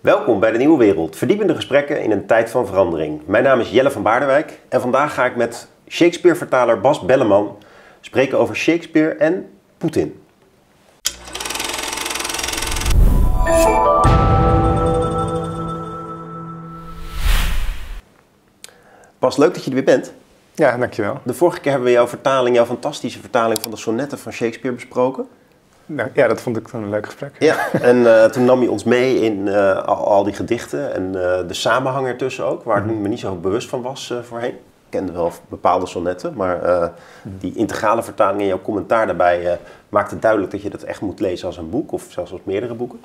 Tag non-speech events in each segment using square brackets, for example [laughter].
Welkom bij de Nieuwe Wereld, verdiepende gesprekken in een tijd van verandering. Mijn naam is Jelle van Baardenwijk en vandaag ga ik met Shakespeare-vertaler Bas Belleman spreken over Shakespeare en Poetin. Bas, leuk dat je er weer bent. Ja, dankjewel. De vorige keer hebben we jouw vertaling, jouw fantastische vertaling van de sonnetten van Shakespeare besproken. Nou, ja, dat vond ik toen een leuk gesprek. Ja, en eh, toen nam je ons mee in uh, al, al, die gedichten en uh, de samenhang ertussen ook, waar ik me niet zo bewust van was voorheen. Ik kende wel bepaalde sonnetten, maar die integrale vertaling en jouw commentaar daarbij maakte duidelijk dat je dat echt moet lezen als een boek of zelfs als meerdere boeken.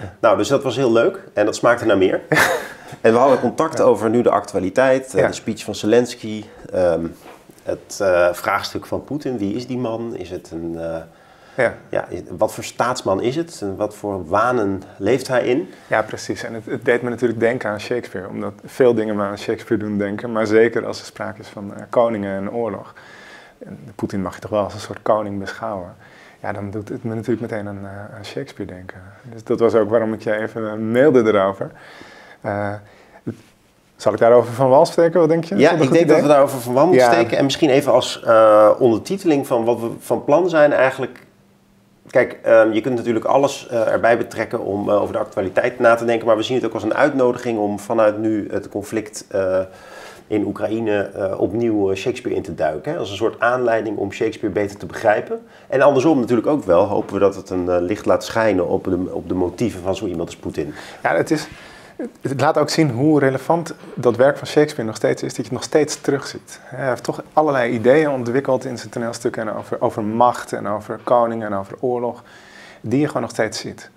Ja. Nou, dus dat was heel leuk en dat smaakte naar meer. [laughs] en we hadden contact over nu de actualiteit, de speech van Zelensky, um, het vraagstuk van Poetin. Wie is die man? Is het een ja. Ja, wat voor staatsman is het en wat voor wanen leeft hij in? Ja, precies. En het, het, deed me natuurlijk denken aan Shakespeare, omdat veel dingen me aan Shakespeare doen denken, maar zeker als er sprake is van uh, koningen en oorlog. En Poetin mag je toch wel als een soort koning beschouwen. Ja, dan doet het me natuurlijk meteen aan, uh, aan Shakespeare denken. Dus dat was ook waarom ik je even mailde erover. Uh, zal ik daarover van wal steken? Wat denk je? Ja, ik denk dat we daarover van wal moeten steken. En misschien even als ondertiteling van wat we van plan zijn eigenlijk Kijk, ehm, je kunt natuurlijk alles uh, erbij betrekken om uh, over de actualiteit na te denken, maar we zien het ook als een uitnodiging om vanuit nu het conflict uh, in Oekraïne opnieuw Shakespeare in te duiken. Hè? Als een soort aanleiding om Shakespeare beter te begrijpen. En andersom natuurlijk ook wel, hopen we dat het een licht laat schijnen op de, op de motieven van zo iemand als Poetin. Ja, het is, het laat ook zien hoe relevant dat werk van Shakespeare nog steeds is, dat je het nog steeds terugziet. Hij heeft toch allerlei ideeën ontwikkeld in zijn toneelstukken over, over macht en over koningen en over oorlog, die je gewoon nog steeds ziet.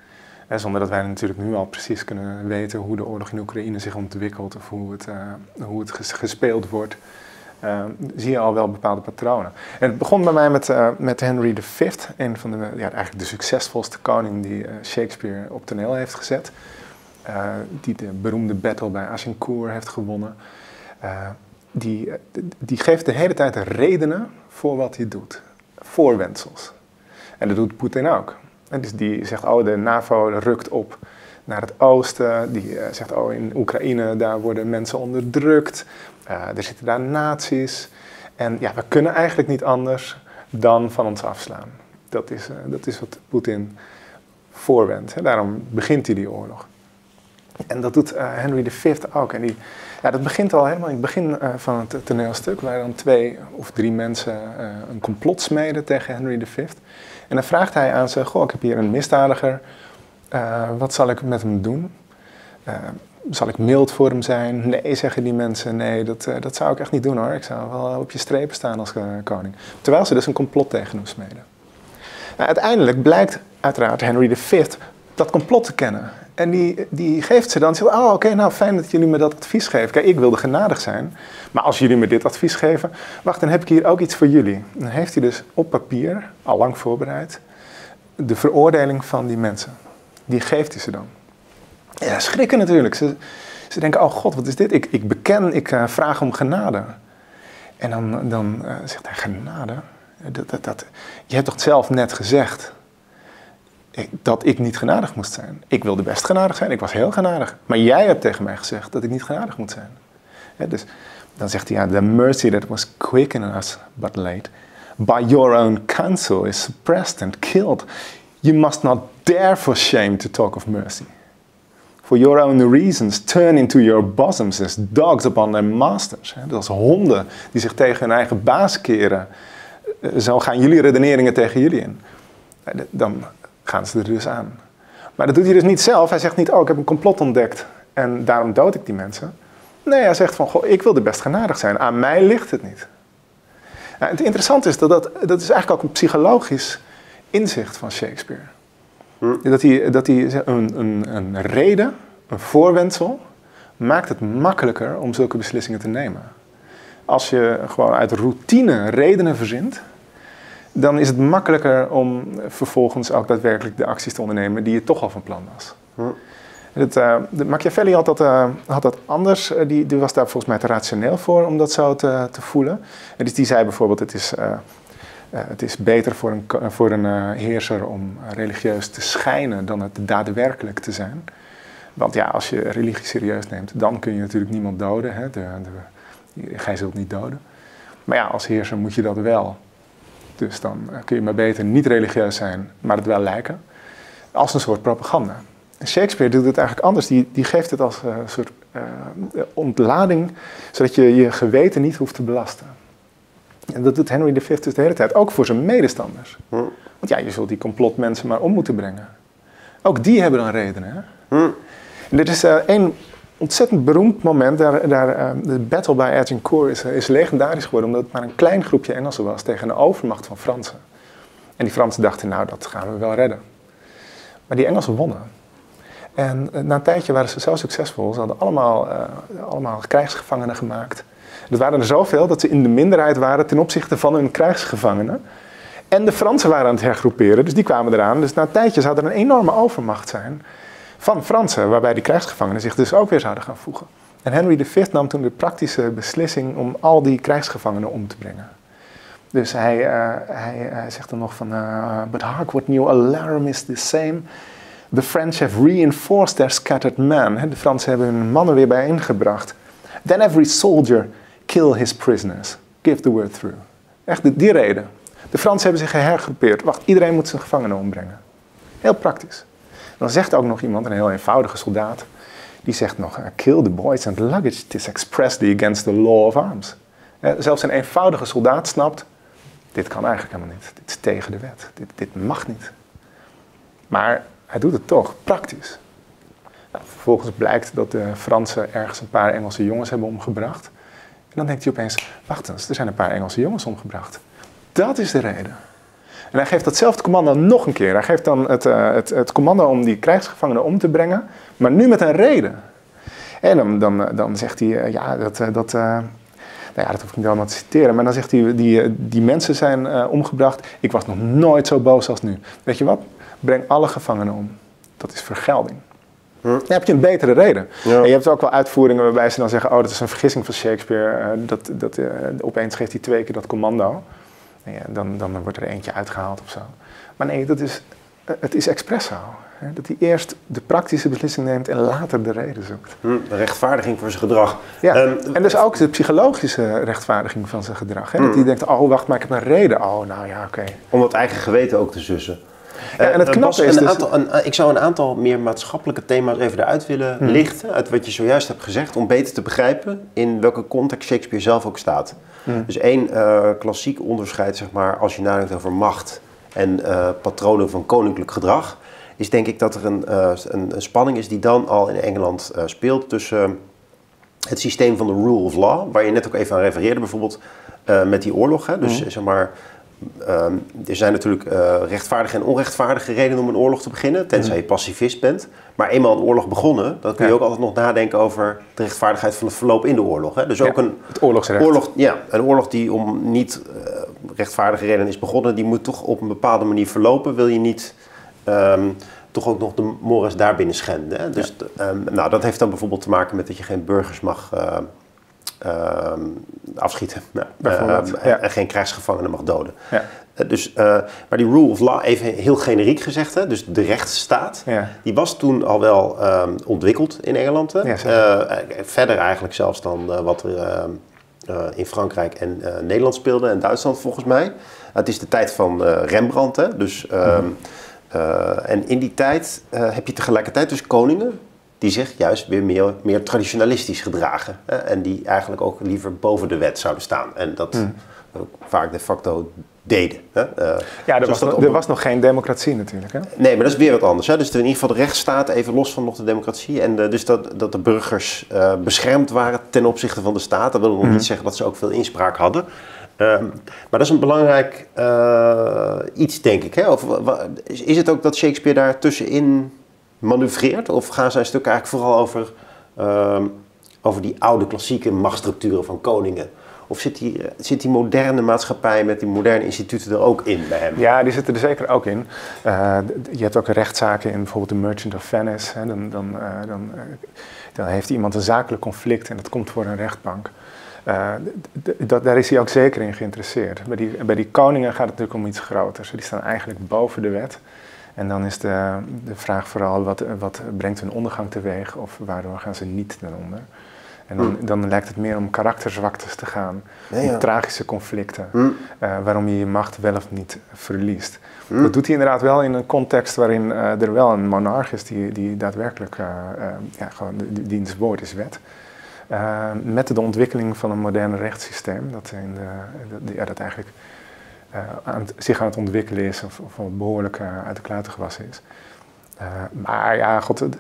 zonder dat wij natuurlijk nu al precies kunnen weten hoe de oorlog in Oekraïne zich ontwikkelt of hoe het, uh, hoe het gespeeld wordt. Uh, zie je al wel bepaalde patronen. En het begon bij mij met, uh, met Henry V, een van de, ja, eigenlijk de succesvolste koning die Shakespeare op toneel heeft gezet. Uh, die de beroemde battle bij Agincourt heeft gewonnen. Uh, die, die geeft de hele tijd redenen voor wat hij doet. Voorwendsels. En dat doet Poetin ook. En dus die zegt, oh, de NAVO rukt op naar het oosten. Die zegt, oh, in Oekraïne, daar worden mensen onderdrukt. er zitten daar nazi's. En ja, we kunnen eigenlijk niet anders dan van ons afslaan. Dat is, dat is wat Poetin voorwendt. Daarom begint hij die oorlog. En dat doet uh, Henry V ook. En die, ja, dat begint al helemaal in het begin uh, van het toneelstuk, waar dan twee of drie mensen uh, een complot smeden tegen Henry V. En dan vraagt hij aan ze: Goh, ik heb hier een misdadiger. wat zal ik met hem doen? zal ik mild voor hem zijn? Nee, zeggen die mensen. Nee, dat, dat zou ik echt niet doen hoor. Ik zou wel op je strepen staan als koning. Terwijl ze dus een complot tegen hem smeden. Nou, uiteindelijk blijkt uiteraard Henry V dat complot te kennen. En die, geeft ze dan. Ze zegt, oh oké, nou fijn dat jullie me dat advies geven. Kijk, ik wilde genadig zijn. Maar als jullie me dit advies geven, wacht, dan heb ik hier ook iets voor jullie. Dan heeft hij dus op papier, al lang voorbereid, de veroordeling van die mensen. Die geeft hij ze dan. Ja, schrikken natuurlijk. Ze, ze denken, oh god, wat is dit? Ik, ik beken, ik uh, vraag om genade. En dan, dan uh, zegt hij, genade? Dat, dat, dat, je hebt toch zelf net gezegd dat ik niet genadig moest zijn. Ik wilde best genadig zijn, ik was heel genadig. Maar jij hebt tegen mij gezegd dat ik niet genadig moet zijn. dus dan zegt hij, ja, the mercy that was quick in us but late, by your own counsel is suppressed and killed. You must not dare for shame to talk of mercy. For your own reasons, turn into your bosoms as dogs upon their masters. Dat als honden die zich tegen hun eigen baas keren. Eh, zo gaan jullie redeneringen tegen jullie in. Dan gaan ze er dus aan. Maar dat doet hij dus niet zelf. Hij zegt niet, oh, ik heb een complot ontdekt en daarom dood ik die mensen. Nee, hij zegt van, goh, ik wil er best genadig zijn. Aan mij ligt het niet. Nou, het interessante is dat, dat dat is eigenlijk ook een psychologisch inzicht van Shakespeare. Hm. Dat hij, dat hij een, een, een reden, een voorwendsel, maakt het makkelijker om zulke beslissingen te nemen. Als je gewoon uit routine redenen verzint, dan is het makkelijker om vervolgens ook daadwerkelijk de acties te ondernemen die je toch al van plan was. Hm. Het, uh, de Machiavelli had dat, uh, had dat anders. Uh, die, die, was daar volgens mij te rationeel voor om dat zo te, te voelen. En dus die zei bijvoorbeeld: het is, het is beter voor een, voor een heerser om religieus te schijnen dan het daadwerkelijk te zijn. Want ja, als je religie serieus neemt, dan kun je natuurlijk niemand doden. Hè? De, de, gij zult niet doden. Maar ja, als heerser moet je dat wel. Dus dan kun je maar beter niet religieus zijn, maar het wel lijken. Als een soort propaganda. Shakespeare doet het eigenlijk anders. Die, die geeft het als een soort uh, ontlading, zodat je je geweten niet hoeft te belasten. En dat doet Henry V dus de hele tijd, ook voor zijn medestanders. Hm. Want ja, je zult die complotmensen maar om moeten brengen. Ook die hebben dan redenen. Hè? Hm. Is uh, één ontzettend beroemd moment. Daar, uh, de battle bij Agincourt is, is legendarisch geworden, omdat het maar een klein groepje Engelsen was tegen een overmacht van Fransen. En die Fransen dachten, nou, dat gaan we wel redden. Maar die Engelsen wonnen. En na een tijdje waren ze zo succesvol. Ze hadden allemaal, uh, allemaal krijgsgevangenen gemaakt. Dat waren er zoveel dat ze in de minderheid waren ten opzichte van hun krijgsgevangenen. En de Fransen waren aan het hergroeperen, dus die kwamen eraan. Dus na een tijdje zou er een enorme overmacht zijn van Fransen, waarbij die krijgsgevangenen zich dus ook weer zouden gaan voegen. En Henry V nam toen de praktische beslissing om al die krijgsgevangenen om te brengen. Dus hij, uh, hij, hij, zegt dan nog van, uh, but hark what new alarm is the same. The French have reinforced their scattered men. De Fransen hebben hun mannen weer bijeengebracht. Then every soldier kill his prisoners. Give the word through. Echt die reden. De Fransen hebben zich gehergroepeerd. Wacht, iedereen moet zijn gevangenen ombrengen. Heel praktisch. Dan zegt ook nog iemand, een heel eenvoudige soldaat, die zegt nog, kill the boys and luggage, tis expressly against the law of arms. Zelfs een eenvoudige soldaat snapt, dit kan eigenlijk helemaal niet. Dit is tegen de wet. Dit, dit mag niet. Maar hij doet het toch, praktisch. Nou, vervolgens blijkt dat de Fransen ergens een paar Engelse jongens hebben omgebracht. En dan denkt hij opeens, wacht eens, er zijn een paar Engelse jongens omgebracht. Dat is de reden. En hij geeft datzelfde commando nog een keer. Hij geeft dan het, uh, het, het commando om die krijgsgevangenen om te brengen, maar nu met een reden. En dan, dan, dan zegt hij, uh, ja, dat, uh, dat, nou ja, dat hoef ik niet allemaal te citeren, maar dan zegt hij, die, die mensen zijn omgebracht. Ik was nog nooit zo boos als nu. Weet je wat? Breng alle gevangenen om. Dat is vergelding. Hm. Dan heb je een betere reden. Ja. En je hebt ook wel uitvoeringen waarbij ze dan zeggen: Oh, dat is een vergissing van Shakespeare. Uh, dat, dat, uh, opeens geeft hij twee keer dat commando. Ja, dan, dan wordt er eentje uitgehaald of zo. Maar nee, dat is, het is expresso. Hè? Dat hij eerst de praktische beslissing neemt en later de reden zoekt. Hm, de rechtvaardiging voor zijn gedrag. Ja, um, en dus ook de psychologische rechtvaardiging van zijn gedrag. Hè? Hm. Dat hij denkt: Oh, wacht, maar ik heb een reden. Oh, nou ja, oké. Okay. Om het eigen geweten ook te sussen. Ja, en het Uh, knappe is dus... aantal, een, ik zou een aantal meer maatschappelijke thema's even eruit willen Hmm. lichten. Uit wat je zojuist hebt gezegd. Om beter te begrijpen in welke context Shakespeare zelf ook staat. Hmm. Dus één eh, klassiek onderscheid, zeg maar, als je nadenkt over macht en eh, patronen van koninklijk gedrag. Is denk ik dat er een, eh, een, een spanning is die dan al in Engeland eh, speelt tussen het systeem van de rule of law. Waar je net ook even aan refereerde, bijvoorbeeld eh, met die oorlog. Hè? Dus zeg maar. Ehm, er zijn natuurlijk eh, rechtvaardige en onrechtvaardige redenen om een oorlog te beginnen, tenzij je pacifist bent. Maar eenmaal een oorlog begonnen, dan kun je Ja. ook altijd nog nadenken over de rechtvaardigheid van het verloop in de oorlog. Hè? Dus Ja, ook een het oorlogsrecht. oorlog, ja, een oorlog die om niet eh, rechtvaardige redenen is begonnen, die moet toch op een bepaalde manier verlopen. Wil je niet ehm, toch ook nog de mores daarbinnen schenden. Hè? Dus ehm, nou, dat heeft dan bijvoorbeeld te maken met dat je geen burgers mag eh, afschieten. Nou, Bijvoorbeeld, ehm, ja. En geen krijgsgevangenen mag doden. Ja. Eh, dus, eh, maar die rule of law, even heel generiek gezegd, hè, dus de rechtsstaat, Ja. die was toen al wel ehm, ontwikkeld in Engeland. Hè? Ja. Eh, verder eigenlijk zelfs dan wat er ehm, in Frankrijk en Nederland speelde en Duitsland volgens mij. het is de tijd van Rembrandt, hè? dus... ehm, eh, en in die tijd heb je tegelijkertijd dus koningen die zich juist weer meer, meer traditionalistisch gedragen. Hè? En die eigenlijk ook liever boven de wet zouden staan. En dat ook vaak de facto deden. Hè? Eh, Ja, er was, dat nog, er was nog geen democratie natuurlijk. Hè? Nee, maar dat is weer wat anders. Hè? Dus in ieder geval de rechtsstaat, even los van nog de democratie. En dus dat, dat de burgers eh, beschermd waren ten opzichte van de staat. Dat wil nog niet zeggen dat ze ook veel inspraak hadden. Ehm, maar dat is een belangrijk eh, iets, denk ik. Hè? Of, is het ook dat Shakespeare daar tussenin manoeuvreert? Of gaan zijn stukken eigenlijk vooral over, ehm, over die oude klassieke machtsstructuren van koningen? Of zit die, zit die moderne maatschappij met die moderne instituten er ook in bij hem? Ja, die zitten er zeker ook in. Eh, je hebt ook rechtszaken in bijvoorbeeld de Merchant of Venice. Dan, dan, eh, dan, eh, dan heeft iemand een zakelijk conflict en dat komt voor een rechtbank. Eh, daar is hij ook zeker in geïnteresseerd. Bij die, bij die koningen gaat het natuurlijk om iets groters. Die staan eigenlijk boven de wet. En dan is de, de vraag vooral, wat, wat brengt hun ondergang teweeg of waardoor gaan ze niet ten onder? En dan, Hmm. dan lijkt het meer om karakterzwaktes te gaan, Ja, om ja. tragische conflicten, Hm. eh, waarom je je macht wel of niet verliest. Hm. Dat doet hij inderdaad wel in een context waarin eh, er wel een monarch is die, die daadwerkelijk, eh, ja, gewoon, die, diens woord is wet. Met de ontwikkeling van een modern rechtssysteem, dat, in de, dat, ja, dat eigenlijk aan het- zich aan het ontwikkelen is of, of behoorlijk eh, uit de kluiten gewassen is. Eh, maar ja, god, dat,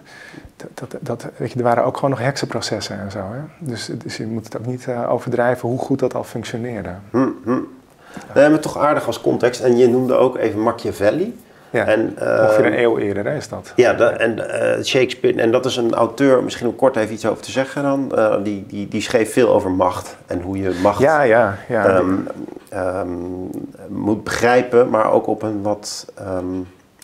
dat, dat, weet je, er waren ook gewoon nog heksenprocessen en zo. Hè? Dus, je moet het ook niet eh, overdrijven hoe goed dat al functioneerde. Hm, hm. Nee, toch aardig als context. En je noemde ook even Machiavelli. Ja, En, eh, ongeveer een eeuw eerder hè, is dat. Ja, da- en eh, Shakespeare, en dat is een auteur, misschien om kort even iets over te zeggen dan. eh, die, die, die schreef veel over macht en hoe je macht Ja, ja, ja. ehm, ehm, moet begrijpen, maar ook op een wat ehm,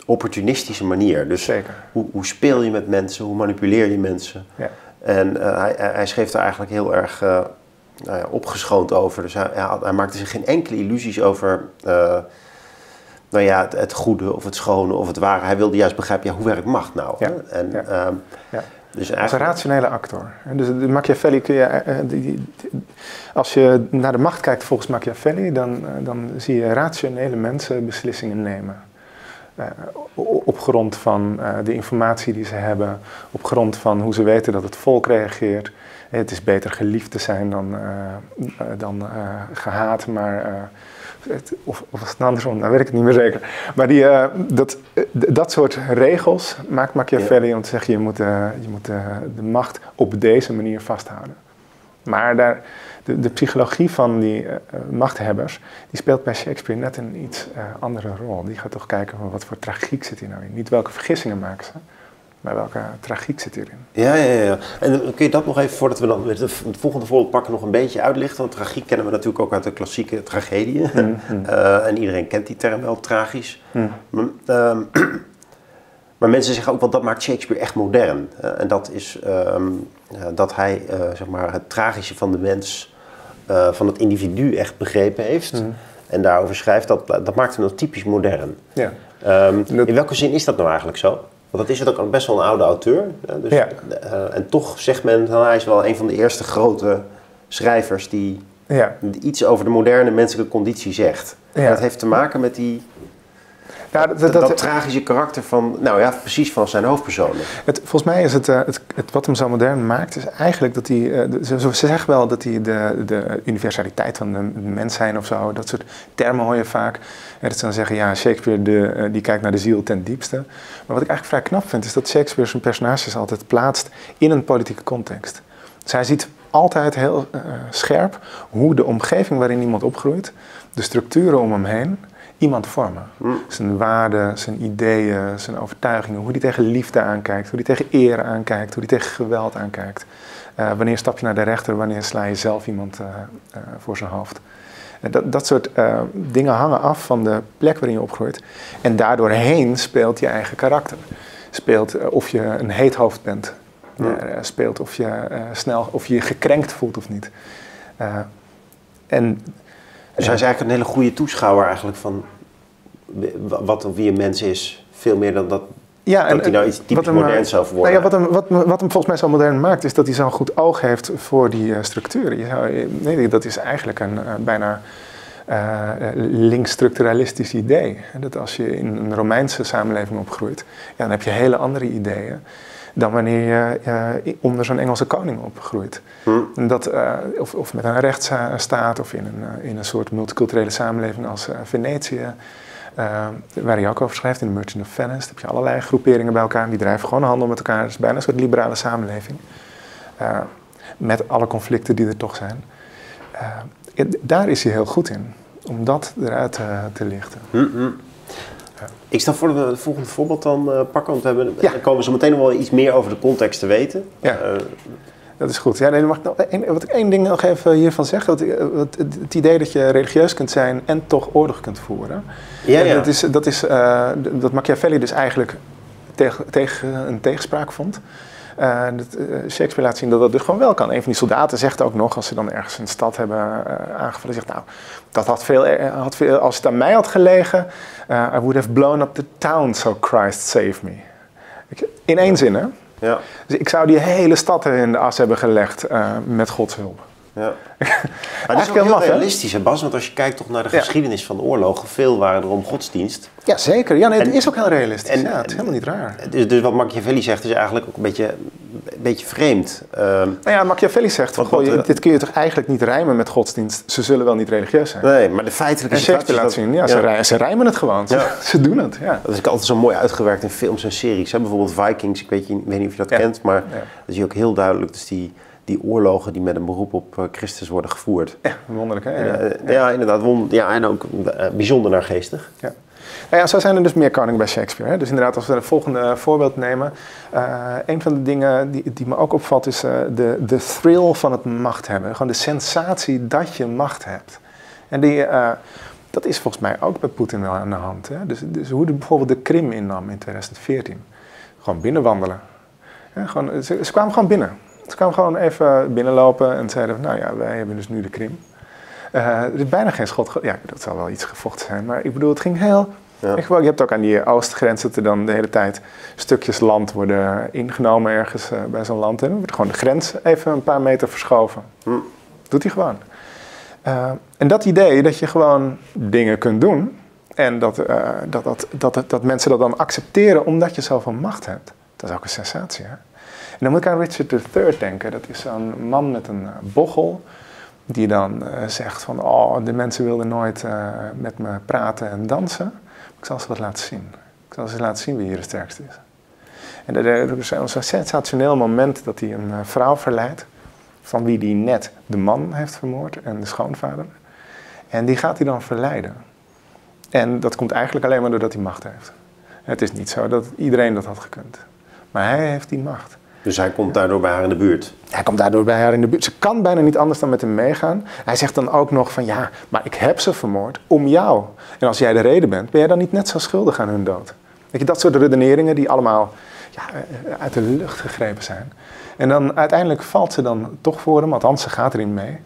opportunistische manier. Dus Zeker. hoe, hoe speel je met mensen, hoe manipuleer je mensen? Ja. En eh, hij, hij schreef daar eigenlijk heel erg eh, nou ja, opgeschoond over. Dus hij, hij, maakte zich geen enkele illusies over eh, nou ja, het, het goede of het schone of het ware. Hij wilde juist begrijpen, ja, hoe werkt macht nou? Ja? En, ja. ehm, Ja. Dus Als een eigenlijk, rationele actor. Dus Machiavelli kun je, eh, eh, als je naar de macht kijkt volgens Machiavelli, dan, eh, dan zie je rationele mensen beslissingen nemen. Op grond van de informatie die ze hebben, op grond van hoe ze weten dat het volk reageert. Het is beter geliefd te zijn dan, dan eh, gehaat, maar. Of, of was het andersom, nou weet ik het niet meer zeker. Maar die, eh, dat, eh, dat soort regels maakt Machiavelli om te zeggen: je moet, eh, je moet de macht op deze manier vasthouden. Maar daar, de, de psychologie van die machthebbers, die speelt bij Shakespeare net een iets andere rol. Die gaat toch kijken van wat voor tragiek zit hier nou in. Niet welke vergissingen maken ze, maar welke tragiek zit hierin. ja, ja, ja. En dan kun je dat nog even, voordat we dan het volgende voorbeeld pakken, nog een beetje uitlichten? Want tragiek kennen we natuurlijk ook uit de klassieke tragedieën. [laughs] Eh, en iedereen kent die term wel, tragisch. Maar, ehm, [clears throat] maar mensen zeggen ook wel dat maakt Shakespeare echt modern. Eh, en dat is ehm, eh, dat hij eh, zeg maar het tragische van de mens, eh, van het individu echt begrepen heeft. En daarover schrijft, dat, dat maakt hem dan typisch modern. Ja. Ehm, Dat- In welke zin is dat nou eigenlijk zo? Want dat is het ook best wel een oude auteur. Dus, Ja. eh, en toch zegt men, nou, hij is wel een van de eerste grote schrijvers die Ja. iets over de moderne menselijke conditie zegt. Ja. En dat heeft te maken met die, Ja, dat, dat, dat- tragische karakter van, nou ja, precies van zijn hoofdpersonen. Het, volgens mij is het, eh, het, het wat hem zo modern maakt, is eigenlijk dat hij, eh, ze, ze zeggen wel dat hij de, de universaliteit van de mens zijn of zo, dat soort termen hoor je vaak. En dat ze dan zeggen, ja, Shakespeare de, eh, die kijkt naar de ziel ten diepste. Maar wat ik eigenlijk vrij knap vind, is dat Shakespeare zijn personages altijd plaatst in een politieke context. Dus hij ziet altijd heel scherp hoe de omgeving waarin iemand opgroeit, de structuren om hem heen, iemand vormen. Hm. Zijn waarden, zijn ideeën, zijn overtuigingen, hoe hij tegen liefde aankijkt, hoe hij tegen eer aankijkt, hoe hij tegen geweld aankijkt. Eh, wanneer stap je naar de rechter, wanneer sla je zelf iemand eh, eh, voor zijn hoofd. Dat, dat soort dingen hangen af van de plek waarin je opgroeit. En daardoorheen speelt je eigen karakter. Speelt of je een heet hoofd bent. Eh, speelt of je, snel, of je je gekrenkt voelt of niet. En Dus hij is eigenlijk een hele goede toeschouwer eigenlijk van wat, wie een mens is. Veel meer dan dat, Ja, dat hij nou iets typisch hem, moderns zou Nou verwoorden. ja, wat, hem, wat, wat hem volgens mij zo modern maakt, is dat hij zo'n goed oog heeft voor die eh, structuren. Je zou, eh, nee, dat is eigenlijk een eh, bijna eh, eh, links-structuralistisch idee. Dat als je in een Romeinse samenleving opgroeit, ja, dan heb je hele andere ideeën dan wanneer je eh, onder zo'n Engelse koning opgroeit. Hm. Dat, eh, of, of met een rechtsstaat of in een, eh, in een soort multiculturele samenleving als Venetië. waar hij ook over schrijft in The Merchant of Venice. Dan heb je allerlei groeperingen bij elkaar. Die drijven gewoon handel met elkaar. Het is bijna een soort liberale samenleving. Met alle conflicten die er toch zijn. Daar is hij heel goed in. Om dat eruit te lichten. Hm, hm. Ik stel voor dat we het volgende voorbeeld dan eh, pakken. Want we hebben, dan komen we zo meteen nog wel iets meer over de context te weten. Ja. Eh, Dat is goed. Ja, nee, mag ik nog één, wat ik één ding nog even hiervan zeg. Dat, eh, wat- het, idee dat je religieus kunt zijn en toch oorlog kunt voeren. ja, ja. Dat, is, dat, is, d- dat Machiavelli dus eigenlijk tegen, tegen een tegenspraak vond. Uh, dat, uh, Shakespeare laat zien dat dat dus gewoon wel kan. Een van die soldaten zegt ook nog, als ze dan ergens een stad hebben uh, aangevallen, zegt nou, dat had veel, had veel, als het aan mij had gelegen, I would have blown up the town, so Christ save me. In één zin, hè? Ja. Dus ik zou die hele stad in de as hebben gelegd met Gods hulp. Ja. Maar [laughs] dat is ook heel realistisch, hè Bas? Want als je kijkt toch naar de geschiedenis van de oorlogen, veel waren er om godsdienst. Ja, zeker. Ja, nee, het is ook heel realistisch. En, ja, het is helemaal niet raar. Dus, dus wat Machiavelli zegt is eigenlijk ook een beetje, een beetje vreemd. Uh, nou ja, Machiavelli zegt, van, goh, dit kun je toch eigenlijk niet rijmen met godsdienst. Ze zullen wel niet religieus zijn. Nee, maar de feitelijke Shakespeare laat zien, ja. Ze, rijmen, ze, rijmen het gewoon. Ja. [laughs] Ze doen het, ja. Dat is altijd zo mooi uitgewerkt in films en series. Hè? Bijvoorbeeld Vikings, ik weet, je, weet niet of je dat kent, maar dat zie je ook heel duidelijk. Dus die die oorlogen die met een beroep op eh, Christus worden gevoerd. Ja, wonderlijk hè? Ja, ja. ja inderdaad. Wond ja, en ook uh, bijzonder naargeestig. Ja. Nou ja, zo zijn er dus meer koningen bij Shakespeare. Hè? Dus inderdaad, als we het volgende voorbeeld nemen. Uh, een van de dingen die, die me ook opvalt is uh, de, de thrill van het macht hebben. Gewoon de sensatie dat je macht hebt. En die, uh, dat is volgens mij ook bij Poetin wel aan de hand. Hè? Dus, dus hoe de, bijvoorbeeld de Krim innam in 2014. Gewoon binnenwandelen. Ja, gewoon, ze, ze kwamen gewoon binnen. Ze kwamen gewoon even binnenlopen en zeiden: Nou ja, wij hebben dus nu de Krim. Uh, er is bijna geen schot. Ja, dat zal wel iets gevochten zijn, maar ik bedoel, het ging heel. Ja. je hebt ook aan die oostgrens dat er dan de hele tijd stukjes land worden ingenomen ergens uh, bij zo'n land. En dan wordt gewoon de grens even een paar meter verschoven. Hm. Doet hij gewoon. Uh, en dat idee dat je gewoon dingen kunt doen en dat, dat, dat, dat, dat, mensen dat dan accepteren omdat je zoveel macht hebt, dat is ook een sensatie. Hè? En dan moet ik aan Richard III denken. Dat is zo'n man met een eh, bochel. Die dan uh, zegt van, oh, de mensen wilden nooit uh, met me praten en dansen. Ik zal ze wat laten zien. Ik zal ze laten zien wie hier het sterkste is. En er is een sensationeel moment dat hij een vrouw verleidt. Van wie hij net de man heeft vermoord en de schoonvader. En die gaat hij dan verleiden. En dat komt eigenlijk alleen maar doordat hij macht heeft. Het is niet zo dat iedereen dat had gekund. Maar hij heeft die macht. Dus hij komt daardoor bij haar in de buurt? Hij komt daardoor bij haar in de buurt. Ze kan bijna niet anders dan met hem meegaan. Hij zegt dan ook nog van ja, maar ik heb ze vermoord om jou. En als jij de reden bent, ben jij dan niet net zo schuldig aan hun dood? Weet je, dat soort redeneringen die allemaal ja, uit de lucht gegrepen zijn. En dan uiteindelijk valt ze dan toch voor hem, althans ze gaat erin mee.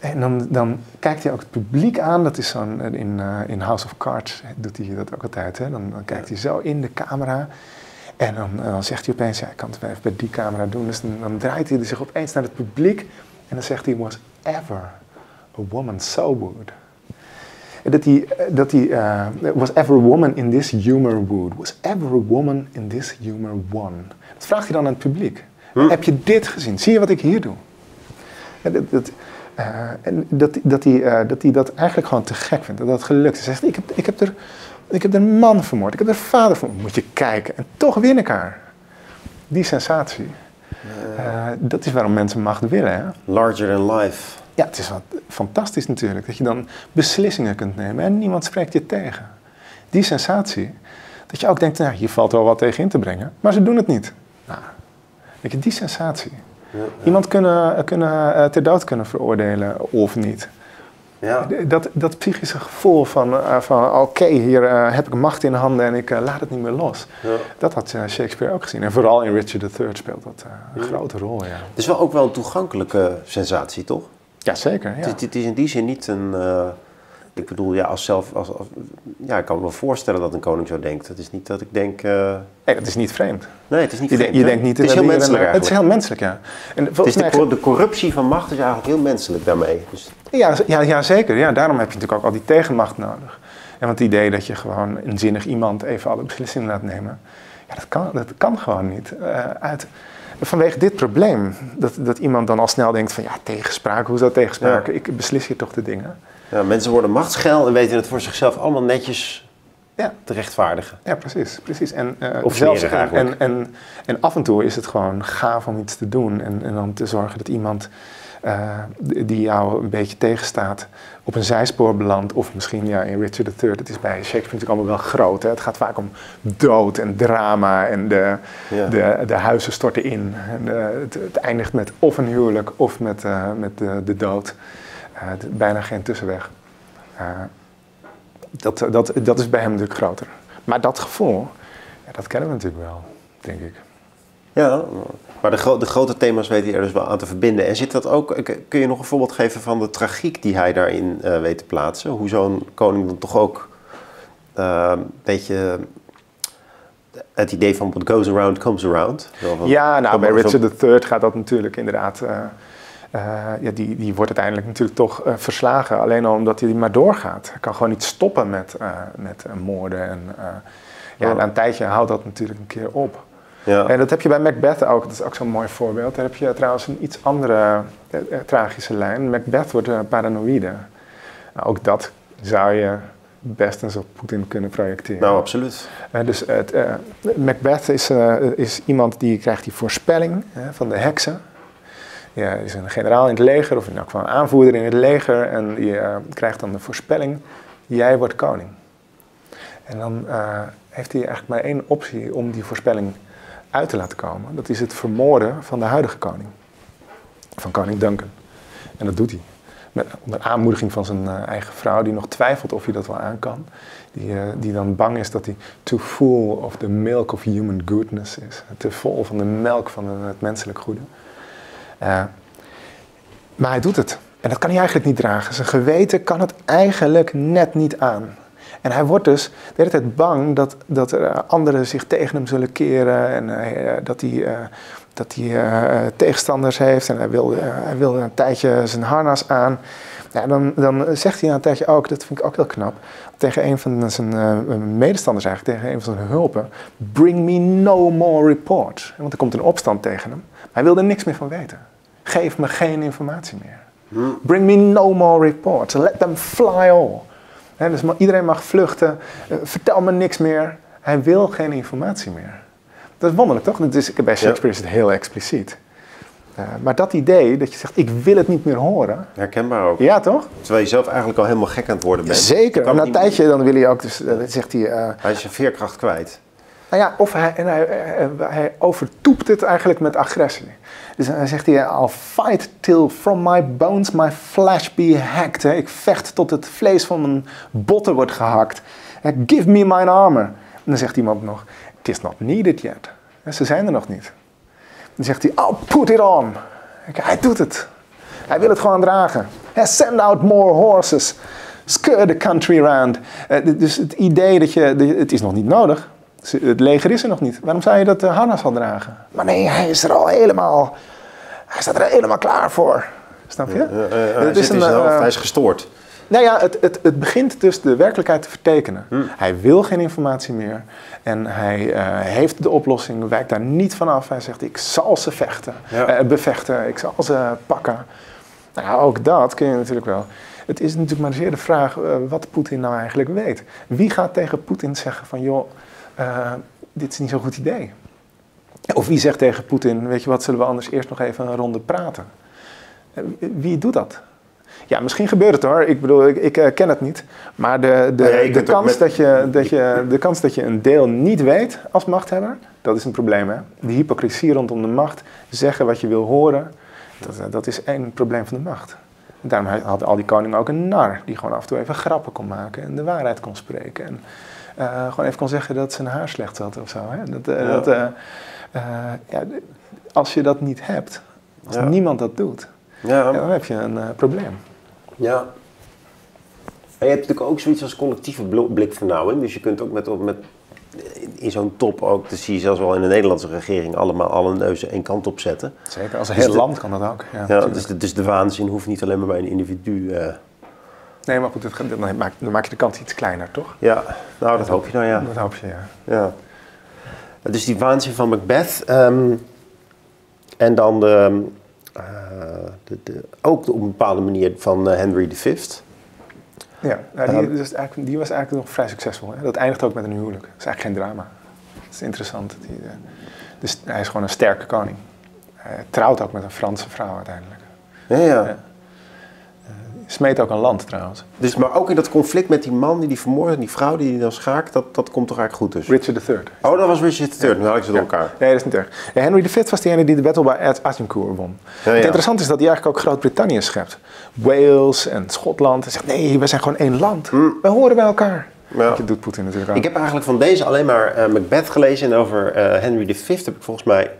En dan, dan kijkt hij ook het publiek aan. Dat is zo'n, in, uh, in House of Cards doet hij dat ook altijd. Hè? Dan, dan kijkt hij zo in de camera. En dan, dan, zegt hij opeens, ja, ik kan het even bij die camera doen. Dus dan, dan, draait hij zich opeens naar het publiek en dan zegt hij, was ever a woman so wooed. Dat hij, dat hij uh, was ever a woman in this humor wooed. Was ever a woman in this humor won. Dat vraagt hij dan aan het publiek. Hm? Heb je dit gezien? Zie je wat ik hier doe? En dat, dat, uh, en dat, dat, hij, uh, dat hij dat eigenlijk gewoon te gek vindt. Dat dat gelukt is. Hij zegt, ik heb, ik heb er ik heb de man vermoord, ik heb de vader vermoord. Moet je kijken. En toch win ik haar. Die sensatie. Uh, dat is waarom mensen macht willen. Hè? Larger than life. Ja, het is wat fantastisch natuurlijk. Dat je dan beslissingen kunt nemen en niemand spreekt je tegen. Die sensatie. Dat je ook denkt, nou, hier valt wel wat tegen in te brengen. Maar ze doen het niet. Nou, weet je, die sensatie. Ja, ja. Iemand kunnen, kunnen, uh, ter dood kunnen veroordelen of niet. Ja. Dat, dat psychische gevoel van, uh, van oké, hier uh, heb ik macht in handen en ik uh, laat het niet meer los. Ja. Dat had Shakespeare ook gezien. En vooral in Richard III speelt dat een grote rol. Ja. Het is wel ook wel een toegankelijke sensatie, toch? Jazeker. Ja. Het, het is in die zin niet een ik bedoel, ja, als zelf, als, ja, ik kan me wel voorstellen dat een koning zo denkt. Het is niet dat ik denk... Uh... Nee, het is niet vreemd. Nee, het is niet vreemd. Je, denkt niet... Het is heel menselijk Het is heel menselijk, ja. En het is de, de, corruptie van macht is eigenlijk heel menselijk daarmee. Dus... Ja, ja, ja, zeker. Ja, daarom heb je natuurlijk ook al die tegenmacht nodig. En want het idee dat je gewoon een zinnig iemand even alle beslissingen laat nemen... Ja, dat kan, dat kan gewoon niet. Uh, uit, vanwege dit probleem. Dat, dat iemand dan al snel denkt van ja, tegenspraak, hoezo tegenspraak? Ja. Ik beslis hier toch de dingen. Ja, mensen worden machtsgeil en weten het voor zichzelf allemaal netjes ja. te rechtvaardigen. Ja, precies. precies. En, uh, of zelfs, en, en, en, en, af en toe is het gewoon gaaf om iets te doen en, en dan te zorgen dat iemand uh, die jou een beetje tegenstaat op een zijspoor belandt. Of misschien ja, in Richard III, het is bij Shakespeare natuurlijk allemaal wel groot. Hè? Het gaat vaak om dood en drama en de, ja. de, de huizen storten in. En, uh, het, het, eindigt met of een huwelijk of met, met de, de dood. Uh, bijna geen tussenweg. Uh, dat, dat, dat is bij hem natuurlijk groter. Maar dat gevoel, ja, dat kennen we natuurlijk wel, denk ik. Ja, maar de, gro- de grote thema's weet hij er dus wel aan te verbinden. En zit dat ook, kun je nog een voorbeeld geven van de tragiek die hij daarin eh, weet te plaatsen? Hoe zo'n koning dan toch ook eh, een beetje het idee van what goes around comes around. Ja, nou, bij Richard III gaat dat natuurlijk inderdaad. eh, ja, die, die wordt uiteindelijk natuurlijk toch eh, verslagen. Alleen al omdat hij maar doorgaat. Hij kan gewoon niet stoppen met, eh, met eh, moorden. En, eh, ja, na een tijdje houdt dat natuurlijk een keer op. Ja. En dat heb je bij Macbeth ook. Dat is ook zo'n mooi voorbeeld. Daar heb je trouwens een iets andere eh, eh, tragische lijn. Macbeth wordt paranoïde. Nou, ook dat zou je best eens op Poetin kunnen projecteren. Nou, absoluut. Eh, dus eh, Macbeth is, eh, is iemand die krijgt die voorspelling van de heksen. Ja, is een generaal in het leger, of geval een aanvoerder in het leger. En die eh, krijgt dan de voorspelling, jij wordt koning. En dan eh, heeft hij eigenlijk maar één optie om die voorspelling uit te laten komen. Dat is het vermoorden van de huidige koning. Van koning Duncan. En dat doet hij. Met, onder aanmoediging van zijn eh, eigen vrouw, die nog twijfelt of hij dat wel aan kan. Die, die dan bang is dat hij too full of the milk of human goodness is. Te vol van de melk van het menselijk goede. Uh, maar hij doet het. En dat kan hij eigenlijk niet dragen. Zijn geweten kan het eigenlijk net niet aan. En hij wordt dus de hele tijd bang dat, dat er anderen zich tegen hem zullen keren. En uh, dat hij, dat hij tegenstanders heeft. En hij wil, hij wil een tijdje zijn harnas aan. Dan, dan zegt hij na een tijdje ook, dat vind ik ook heel knap, tegen een van zijn medestanders eigenlijk, tegen een van zijn hulpen, bring me no more reports. Want er komt een opstand tegen hem. Hij wil er niks meer van weten. Geef me geen informatie meer. Hmm. Bring me no more reports. Let them fly all. He, dus iedereen mag vluchten. Uh, vertel me niks meer. Hij wil geen informatie meer. Dat is wonderlijk, toch? Dat is, bij Shakespeare is het heel expliciet. Uh, maar dat idee, dat je zegt, ik wil het niet meer horen. Herkenbaar ook. Ja, toch? Terwijl je zelf eigenlijk al helemaal gek aan het worden bent. Zeker. En na een tijdje dan wil hij ook, dus uh, zegt hij... Hij is zijn veerkracht kwijt. Nou ja, of hij, en hij, hij, hij overtoept het eigenlijk met agressie. Dus hij zegt hij, I'll fight till from my bones my flesh be hacked. Ik vecht tot het vlees van mijn botten wordt gehakt. Give me my armor. En dan zegt iemand nog, it is not needed yet. Ze zijn er nog niet. Dan zegt hij, I'll put it on. Hij doet het. Hij wil het gewoon dragen. Send out more horses. Scare the country round. Dus het idee dat je, het is nog niet nodig. Het leger is er nog niet. Waarom zou je dat uh, harnas al dragen? Maar nee, hij is er al helemaal. Hij staat er helemaal klaar voor. Snap je? Uh, uh, hij, is een, uh, hij is gestoord. Nou ja, het, het, het begint dus de werkelijkheid te vertekenen. Hmm. Hij wil geen informatie meer. En hij uh, heeft de oplossing, wijkt daar niet van af. Hij zegt, ik zal ze vechten, ja. uh, bevechten, ik zal ze pakken. Nou ja, ook dat kun je natuurlijk wel. Het is natuurlijk maar zeer de vraag uh, wat Poetin nou eigenlijk weet. Wie gaat tegen Poetin zeggen van, joh, uh, dit is niet zo'n goed idee? Of wie zegt tegen Poetin, weet je wat, zullen we anders eerst nog even een ronde praten? Uh, wie doet dat? Ja, misschien gebeurt het hoor. Ik bedoel, ik, ik uh, ken het niet. Maar de, de, ook kans met- dat je, dat je, de kans dat je een deel niet weet als machthebber, dat is een probleem. Hè? De hypocrisie rondom de macht, zeggen wat je wil horen, dat, eh, dat is één probleem van de macht. Daarom hadden al die koningen ook een nar, die gewoon af en toe even grappen kon maken en de waarheid kon spreken. En eh, gewoon even kon zeggen dat zijn haar slecht zat of zo. Hè? Dat, eh, Ja. dat, eh, ja, als je dat niet hebt, als Ja. niemand dat doet, dan heb je een probleem. ja. En je hebt natuurlijk ook zoiets als collectieve bl- blikvernauwing. Dus je kunt ook met, met in zo'n top ook, dat zie je zelfs wel in de Nederlandse regering, allemaal alle neuzen één kant op zetten. Zeker, als een Dus heel de- land kan dat ook. Ja, Ja, dus, de, dus de waanzin hoeft niet alleen maar bij een individu. eh, Nee, maar goed, het, dan, maak, dan maak je de kans iets kleiner, toch? ja, nou dat hoop je nou ja. Dat hoop je, ja. ja. Dus die waanzin van Macbeth. ehm, en dan de, eh, de, de, ook op een bepaalde manier van eh, Henry V. Ja, nou, die, Ehm. dus die was eigenlijk nog vrij succesvol. Hè? Dat eindigt ook met een huwelijk. Dat is eigenlijk geen drama. Dat is interessant. Die, eh, dus hij is gewoon een sterke koning. Hij trouwt ook met een Franse vrouw uiteindelijk. Ja, ja. Ja. Smeet ook een land trouwens. Dus, maar ook in dat conflict met die man die die vermoordt en die vrouw die die dan schaakt, dat, dat komt toch eigenlijk goed dus? Richard III. Oh, dat was Richard III. Nu haal ik ze door elkaar. Nee, dat is niet erg. Ja, Henry V was degene die de battle bij Ad- Agincourt won. ja. Het interessante is dat hij eigenlijk ook Groot-Brittannië schept. Wales en Schotland. Hij zegt, nee, we zijn gewoon één land. We horen bij elkaar. Mm. Ja. Dat doet Poetin natuurlijk ook. Ik heb eigenlijk van deze alleen maar eh, Macbeth gelezen en over eh, Henry V heb ik volgens mij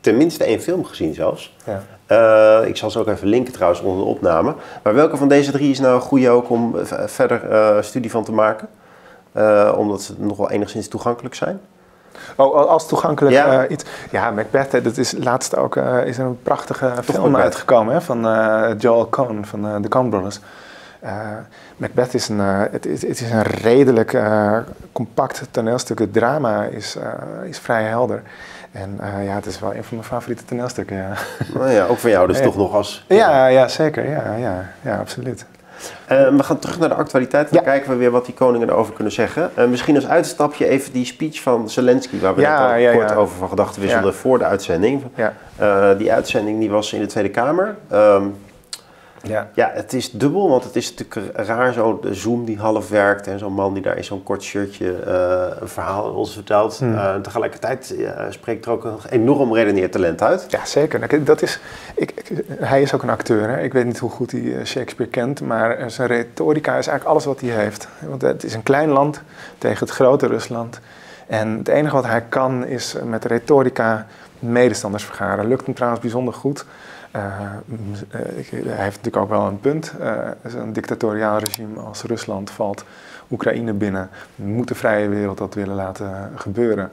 tenminste één film gezien zelfs. Ja. Eh, ik zal ze ook even linken trouwens onder de opname. Maar welke van deze drie is nou een goede ook om eh, verder uh, studie van te maken? omdat ze nog wel enigszins toegankelijk zijn? Oh, als toegankelijk ja. iets. Ja, Macbeth, dat is laatst ook is er een prachtige film uitgekomen hè, van Joel Cohn van de Coen Brothers. Macbeth is een, het, is, het is een redelijk compact toneelstuk. Het drama is, is vrij helder. En uh, ja, het is wel een van mijn favoriete toneelstukken. Ja. [laughs] Nou ja, ook voor jou dus toch nog als... Ja, ja zeker. Ja, ja, ja absoluut. Uh, we gaan terug naar de actualiteit. Dan kijken we weer wat die koningen erover kunnen zeggen. Uh, misschien als uitstapje even die speech van Zelensky, waar we net al kort over van gedachten wisselden voor de uitzending. die uitzending die was in de Tweede Kamer. Um, ja. ja, het is dubbel, want het is natuurlijk raar zo de Zoom die half werkt en zo'n man die daar in zo'n kort shirtje uh, een verhaal aan ons vertelt. Hmm. Uh, tegelijkertijd spreekt er ook een enorm redeneertalent uit. Ja, zeker. Dat is, ik, hij is ook een acteur. Hè? Ik weet niet hoe goed hij Shakespeare kent, maar zijn retorica is eigenlijk alles wat hij heeft. Want het is een klein land tegen het grote Rusland. En het enige wat hij kan is met retorica medestanders vergaren. Lukt hem trouwens bijzonder goed. Uh, hij heeft natuurlijk ook wel een punt. Uh, een dictatoriaal regime als Rusland valt Oekraïne binnen. Moet de vrije wereld dat willen laten gebeuren?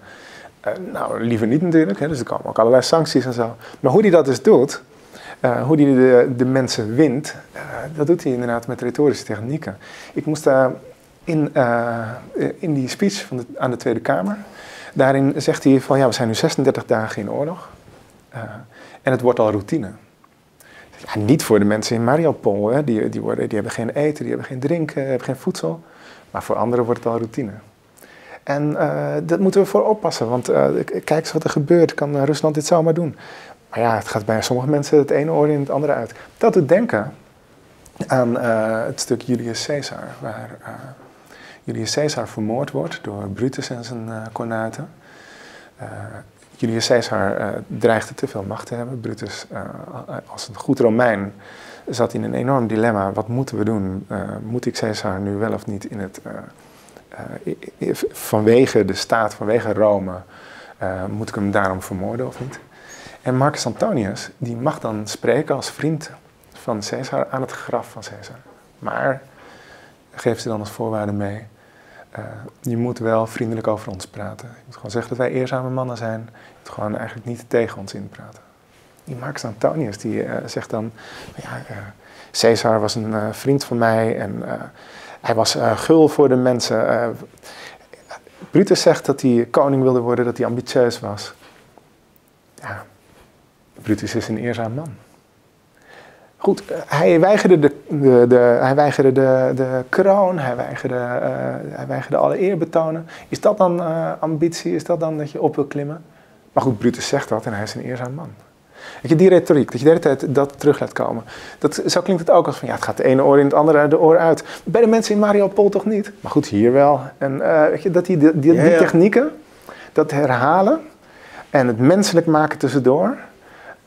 Nou, liever niet natuurlijk. Hè, dus er komen ook allerlei sancties en zo. Maar hoe hij dat dus doet, hoe hij de, de mensen wint, dat doet hij inderdaad met retorische technieken. Ik moest daar in, in die speech van de, aan de Tweede Kamer, daarin zegt hij van ja, we zijn nu 36 dagen in oorlog. en het wordt al routine. Niet voor de mensen in Mariupol. Hè. Die, die, worden, die hebben geen eten, die hebben geen drinken, hebben geen voedsel. Maar voor anderen wordt het al routine. En uh, dat moeten we voor oppassen, want uh, kijk eens wat er gebeurt. Kan uh, Rusland dit zomaar doen? Maar ja, het gaat bij sommige mensen het ene oor in het andere uit. Dat doet denken aan het stuk Julius Caesar, waar Julius Caesar vermoord wordt door Brutus en zijn kornuiten. Julius Caesar uh, dreigde te veel macht te hebben. Brutus, uh, als een goed Romein, zat in een enorm dilemma. Wat moeten we doen? Uh, moet ik Caesar nu wel of niet in het... vanwege de staat, vanwege Rome, moet ik hem daarom vermoorden of niet? En Marcus Antonius, die mag dan spreken als vriend van Caesar aan het graf van Caesar. Maar geeft ze dan als voorwaarde mee uh, je moet wel vriendelijk over ons praten. Je moet gewoon zeggen dat wij eerzame mannen zijn. Je moet gewoon eigenlijk niet tegen ons inpraten. Die Marcus Antonius die uh, zegt dan, ja, uh, Caesar was een vriend van mij en hij was gul voor de mensen. Brutus zegt dat hij koning wilde worden, dat hij ambitieus was. Ja, Brutus is een eerzaam man. Goed, hij weigerde de, de, de, hij weigerde de, de kroon, hij weigerde, uh, hij weigerde alle eer betonen. Is dat dan uh, ambitie? Is dat dan dat je op wil klimmen? Maar goed, Brutus zegt dat en hij is een eerzaam man. Weet je, die retoriek, dat je de hele tijd dat terug laat komen. Dat, zo klinkt het ook als van, ja, het gaat de ene oor in het andere de oor uit. Bij de mensen in Mariupol toch niet? Maar goed, hier wel. En uh, weet je, dat die, die, die, die technieken, dat herhalen en het menselijk maken tussendoor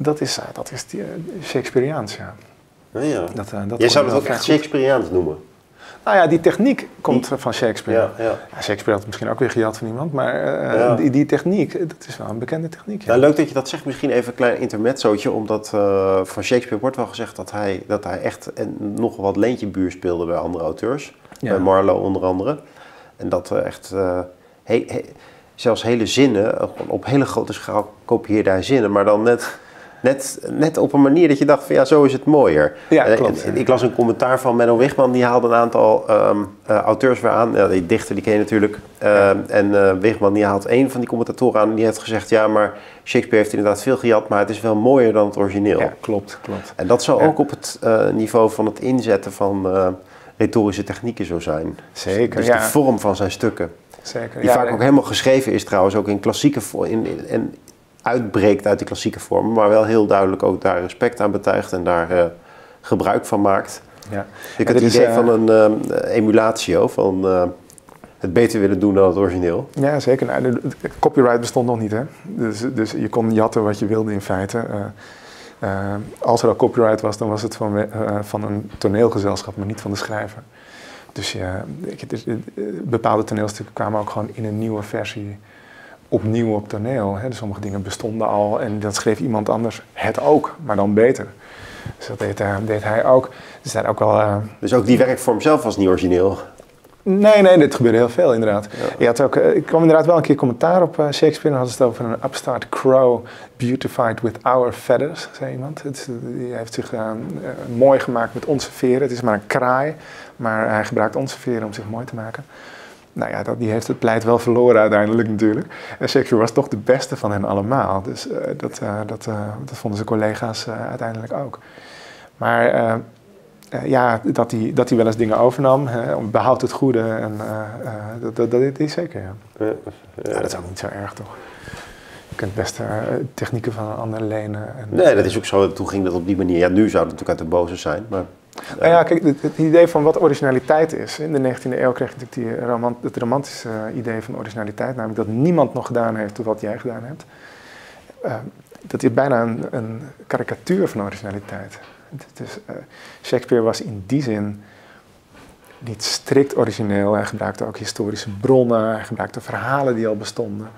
dat is, eh, dat is die, eh, Shakespeareaans, ja. ja. Dat, uh, dat Jij zou het ook echt Shakespeareaans noemen? Nou ja, die techniek komt van Shakespeare. Ja, ja. Shakespeare had het misschien ook weer gejat van iemand, maar uh, die, die, techniek, dat is wel een bekende techniek. Ja. leuk dat je dat zegt. Misschien even een klein intermezzootje, omdat uh, van Shakespeare wordt wel gezegd dat hij, dat hij echt een, nog wat leentjebuur speelde bij andere auteurs. Bij Marlowe onder andere. En dat echt, he, he, zelfs hele zinnen, op hele grote schaal kopieerde hij zinnen, maar dan net net, net op een manier dat je dacht van ja, zo is het mooier. Ja, eh, klopt. ik las een commentaar van Menno Wigman, die haalde een aantal um, uh, auteurs weer aan. Ja, die dichter die ken je natuurlijk. Uh, En uh, Wigman die haalt een van die commentatoren aan en die heeft gezegd ja, maar Shakespeare heeft inderdaad veel gejat, maar het is wel mooier dan het origineel. Ja, klopt, klopt. En dat zou ook op het niveau van het inzetten van retorische technieken zo zijn. Zeker, Dus de vorm van zijn stukken. Zeker. Die vaak ook helemaal geschreven is trouwens, ook in klassieke in, in, uitbreekt uit die klassieke vormen, maar wel heel duidelijk ook daar respect aan betuigt en daar uh, gebruik van maakt. Ja. Ik heb het idee uh, van een uh, emulatio, van het beter willen doen dan het origineel. Ja, zeker. Nou, copyright bestond nog niet, hè? Dus, dus je kon jatten wat je wilde in feite. als er al copyright was, dan was het van, van een toneelgezelschap, maar niet van de schrijver. Dus ja, bepaalde toneelstukken kwamen ook gewoon in een nieuwe versie opnieuw op toneel. Hè. Dus sommige dingen bestonden al en dat schreef iemand anders het ook, maar dan beter. Dus dat deed, uh, deed hij ook. Dus, daar ook wel, uh, dus ook die werkvorm zelf was niet origineel? Nee, nee, dit gebeurde heel veel inderdaad. Je had ook, ik kwam inderdaad wel een keer commentaar op Shakespeare. Dan hadden ze het over een upstart crow beautified with our feathers, zei iemand. Het, die heeft zich mooi gemaakt met onze veren. Het is maar een kraai, maar hij gebruikt onze veren om zich mooi te maken. Nou ja, dat, die heeft het pleit wel verloren uiteindelijk natuurlijk. En Shakespeare was toch de beste van hen allemaal. Dus uh, dat, uh, dat, uh, dat vonden zijn collega's uiteindelijk ook. Maar ja, dat hij, dat hij wel eens dingen overnam, behoudt het goede, en, dat, dat, dat is zeker. Ja. Ja, dat is ook niet zo erg toch? Je kunt best technieken van een ander lenen. En, nee, dat is ook zo. Toen ging dat op die manier. Ja, nu zou het natuurlijk uit de boze zijn, maar... Nou ja, kijk, het, idee van wat originaliteit is. In de 19e eeuw kreeg je natuurlijk die romant, het romantische idee van originaliteit, namelijk dat niemand nog gedaan heeft wat jij gedaan hebt. Uh, dat is bijna een, een, karikatuur van originaliteit. Uh, Shakespeare was in die zin niet strikt origineel. Hij gebruikte ook historische bronnen, hij gebruikte verhalen die al bestonden.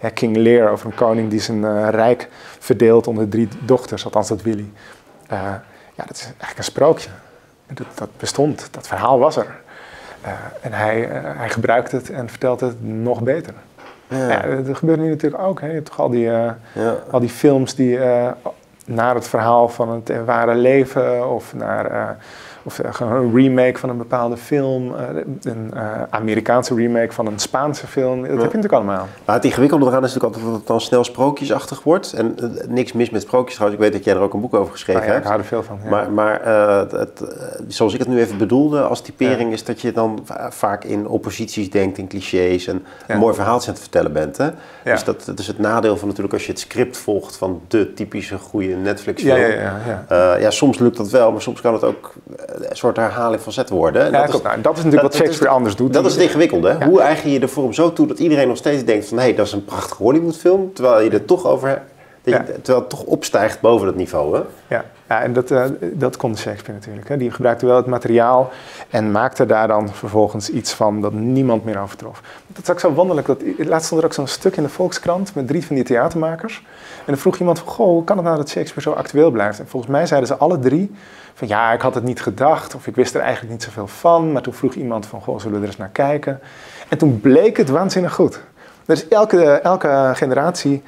Ja, King Lear over een koning die zijn rijk verdeelt onder drie dochters, althans dat wil hij. Ja, dat is eigenlijk een sprookje. Dat, dat bestond, dat verhaal was er. Uh, en hij, uh, hij gebruikt het en vertelt het nog beter. Ja. ja dat gebeurt nu natuurlijk ook. Hè. Je hebt toch al die, uh, ja. al die films die naar het verhaal van het ware leven of naar of een remake van een bepaalde film, eh, een uh, Amerikaanse remake van een Spaanse film. Dat heb je natuurlijk allemaal. Maar het ingewikkelde eraan is natuurlijk altijd dat het dan snel sprookjesachtig wordt. En niks mis met sprookjes trouwens. Ik weet dat jij er ook een boek over geschreven nou ja, hebt. Ik hou er veel van. Ja. Maar, maar het, zoals ik het nu even bedoelde als typering is dat je dan vaak in opposities denkt, in clichés en een mooi verhaaltje aan het vertellen bent. Hè? Dus dat, dat is het nadeel van natuurlijk als je het script volgt van de typische goede Netflix film. Ja, ja, ja, ja, soms lukt dat wel, maar soms kan het ook een soort herhaling van zet worden. Ja, dat, is, nou, dat is natuurlijk wat Shakespeare anders doet. Dat is het ingewikkelde. Ja. Hoe eigen je de vorm zo toe dat iedereen nog steeds denkt van... hé, hey, dat is een prachtige Hollywoodfilm, terwijl je er toch over... Ja. terwijl het toch opstijgt boven dat niveau, hè? Ja, ja en dat, uh, dat kon Shakespeare natuurlijk. Hè. Die gebruikte wel het materiaal en maakte daar dan vervolgens iets van dat niemand meer overtrof. Dat is ook zo wonderlijk. Dat, laatst stond er ook zo'n stuk in de Volkskrant met drie van die theatermakers. En dan vroeg iemand van, goh, hoe kan het nou dat Shakespeare zo actueel blijft? En volgens mij zeiden ze alle drie van ja, ik had het niet gedacht of ik wist er eigenlijk niet zoveel van. Maar toen vroeg iemand van, goh, zullen we er eens naar kijken? En toen bleek het waanzinnig goed. Dus elke, elke generatie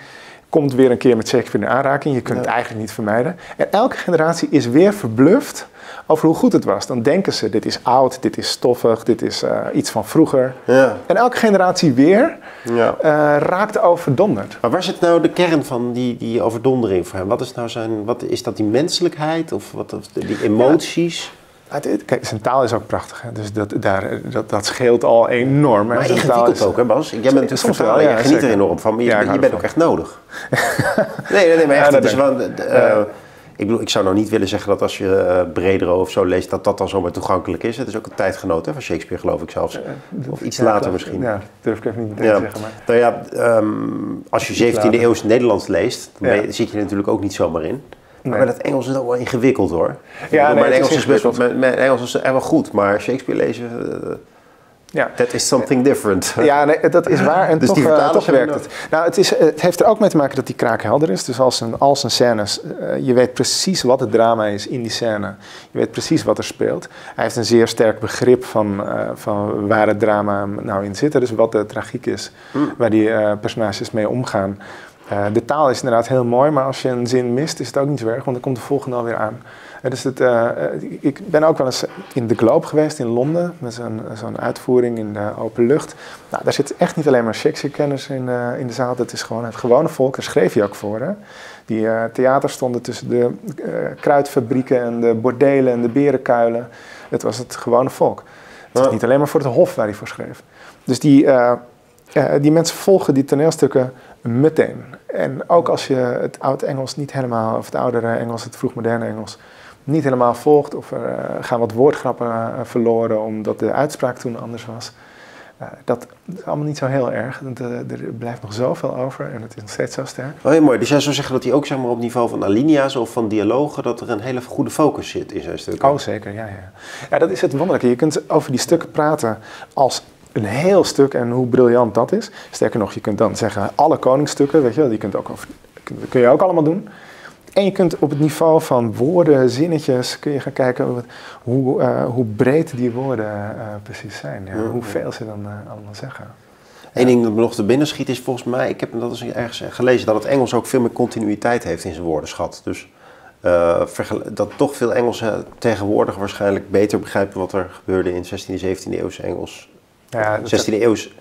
komt weer een keer met Shakespeare in aanraking. Je kunt het eigenlijk niet vermijden. En elke generatie is weer verbluft over hoe goed het was. Dan denken ze, dit is oud, dit is stoffig, dit is uh, iets van vroeger. Ja. En elke generatie weer ja. uh, raakt overdonderd. Maar waar zit nou de kern van die, die overdondering voor hem? Wat is nou zijn, wat, is dat die menselijkheid of, wat, of die emoties? Ja. Kijk, zijn taal is ook prachtig. Hè? Dus dat, daar, dat, dat scheelt al enorm. Maar ingewikkeld is, ook, hè Bas? Jij bent soms wel, ja, je geniet er enorm van, maar je, je bent ook echt nodig. [laughs] nee, nee, nee, maar echt, het wel... Uh, ik bedoel, ik zou nou niet willen zeggen dat als je uh, Bredero of zo leest, dat dat dan zomaar toegankelijk is. Het is ook een tijdgenoot hè, van Shakespeare, geloof ik zelfs. of iets later misschien. Ja, durf ik even niet meteen te zeggen. Maar... Nou ja, um, als je 17e eeuws Nederlands leest, dan je, zit je er natuurlijk ook niet zomaar in. Maar nee. het Engels is ook wel ingewikkeld hoor. Ja, nee, mijn, Engels is best, mijn, mijn Engels is echt wel goed, maar Shakespeare lezen... Uh, ja. That is something different. [laughs] Ja, nee, dat is waar. En [laughs] dus toch, die uh, toch werkt het. Nou, het, is, het heeft er ook mee te maken dat die kraak helder is. Dus als een, als een scènes, uh, je weet precies wat het drama is in die scène. Je weet precies wat er speelt. Hij heeft een zeer sterk begrip van, uh, van waar het drama nou in zit. Dus wat de tragiek is, mm. waar die personages mee omgaan. De taal is inderdaad heel mooi, maar als je een zin mist, is het ook niet zo erg, want dan komt de volgende alweer aan. Dus het, uh, ik ben ook wel eens in de Globe geweest in Londen, met zo'n zo'n uitvoering in de open lucht. Nou, daar zit echt niet alleen maar Shakespeare-kenners in, in de zaal, dat is gewoon het gewone volk, daar schreef je ook voor. Hè? Die theaters stonden tussen de kruidfabrieken en de bordelen en de berenkuilen. Het was het gewone volk. Het is niet alleen maar voor het hof waar hij voor schreef. Dus die, die mensen volgen die toneelstukken meteen. En ook als je het oud-Engels niet helemaal, of het oudere Engels, het vroegmoderne Engels, niet helemaal volgt. Of er uh, gaan wat woordgrappen uh, verloren omdat de uitspraak toen anders was. Uh, dat is allemaal niet zo heel erg. Want, er blijft nog zoveel over en het is nog steeds zo sterk. Oh, heel mooi. Dus jij zou zeggen dat hij ook zeg maar, op niveau van alinea's of van dialogen... dat er een hele goede focus zit in zijn stukken? Oh, zeker. Ja, ja. ja dat is het wonderlijke. Je kunt over die stukken praten als een heel stuk en hoe briljant dat is. Sterker nog, je kunt dan zeggen alle koningsstukken, weet je wel, die kunt ook, over- kun je ook allemaal doen. En je kunt op het niveau van woorden, zinnetjes, kun je gaan kijken wat- hoe, eh, hoe breed die woorden eh, precies zijn. Ja, Ja. hoeveel ze dan eh, allemaal zeggen. Eén ding dat me nog te binnen schiet is volgens mij, ik heb dat eens ergens gelezen, dat het Engels ook veel meer continuïteit heeft in zijn woordenschat. Dus dat toch veel Engelsen tegenwoordig waarschijnlijk beter begrijpen wat er gebeurde in 16e, 17e eeuwse Engels. Ja, dat- 16e eeuws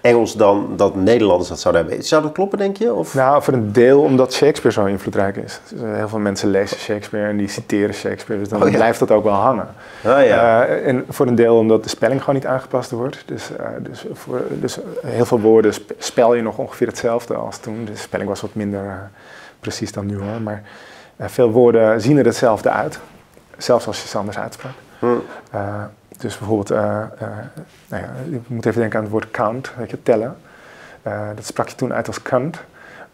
Engels dan dat Nederlanders dat zouden hebben. Zou dat kloppen, denk je? Of? Nou, voor een deel omdat Shakespeare zo invloedrijk is. Dus, eh, heel veel mensen lezen Shakespeare en die citeren Shakespeare, dus dan Oh ja. blijft dat ook wel hangen. Ah, ja. Eh, en voor een deel omdat de spelling gewoon niet aangepast wordt. Dus, eh, dus, voor, dus heel veel woorden sp- spel je nog ongeveer hetzelfde als toen. De spelling was wat minder eh, precies dan nu hoor. Maar veel woorden zien er hetzelfde uit. Zelfs als je ze anders uitsprak. Hm. Dus bijvoorbeeld, eh, eh, nou ja, je moet even denken aan het woord count, weet je, tellen. Eh, dat sprak je toen uit als count.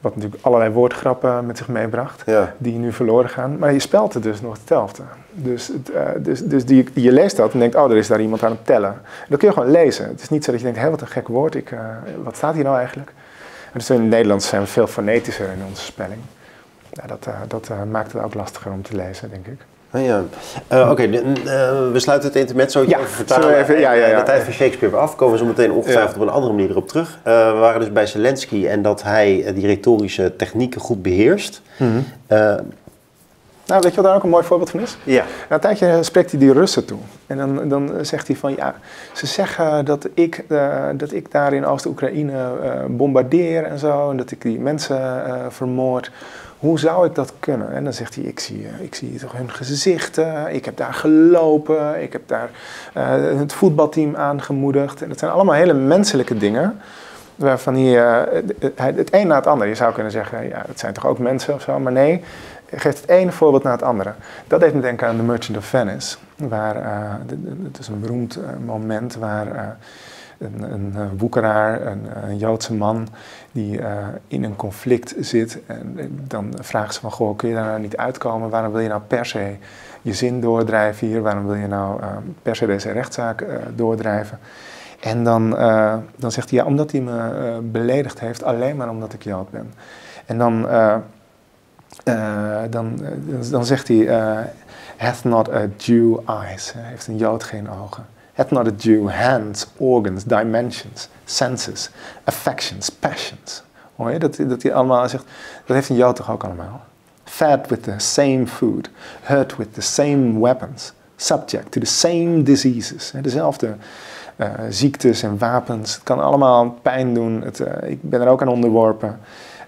Wat natuurlijk allerlei woordgrappen met zich meebracht Ja. die nu verloren gaan. Maar je spelt het dus nog hetzelfde. Dus, het, dus, dus die, je leest dat en denkt, oh, er is daar iemand aan het tellen. En dat kun je gewoon lezen. Het is niet zo dat je denkt, hé, wat een gek woord. Ik, wat staat hier nou eigenlijk? En dus in het Nederlands zijn we veel fonetischer in onze spelling. Ja, dat dat maakt het ook lastiger om te lezen, denk ik. Ja. Eh, Oké, eh, we sluiten het intermezzo Ja, over vertalen. even- ja, ja, en, ja. de tijd van Shakespeare af. Komen we zo meteen ongetwijfeld op een andere manier erop terug. Eh, we waren dus bij Zelensky en dat hij eh, die retorische technieken goed beheerst. Eh, Nou, weet je wat daar ook een mooi voorbeeld van is? ja. Na een tijdje spreekt hij die Russen toe. En dan, dan zegt hij van, ja, ze zeggen dat ik, eh, dat ik daar in Oost-Oekraïne eh, bombardeer en zo. En dat ik die mensen eh, vermoord. Hoe zou ik dat kunnen? En dan zegt hij, ik zie, eh, ik zie toch hun gezichten. Ik heb daar gelopen. Ik heb daar eh, het voetbalteam aangemoedigd. En dat zijn allemaal hele menselijke dingen. Waarvan hij, eh, het, een na het ander. Je zou kunnen zeggen, ja, het zijn toch ook mensen of zo. Maar nee, geeft het ene voorbeeld na het andere. Dat deed me denken aan The Merchant of Venice. Waar, het is een beroemd moment waar een, een eh, woekeraar, een, een Joodse man, die eh, in een conflict zit. En eh, dan vraagt ze van, goh, kun je daar nou niet uitkomen? Waarom wil je nou per se je zin doordrijven hier? Waarom wil je nou per se deze rechtszaak doordrijven? En dan, dan zegt hij, ja, omdat hij me beledigd heeft, alleen maar omdat ik Jood ben. En dan... dan, dan- zegt hij, hath not a Jew eyes, heeft een Jood geen ogen. Hath not a Jew hands, organs, dimensions, senses, affections, passions. Hoor je, dat, hij allemaal zegt, dat heeft een Jood toch ook allemaal. Fed with the same food, hurt with the same weapons, subject to the same diseases. Dezelfde eh, ziektes en wapens. Het kan allemaal pijn doen. Het, eh, ik ben er ook aan onderworpen.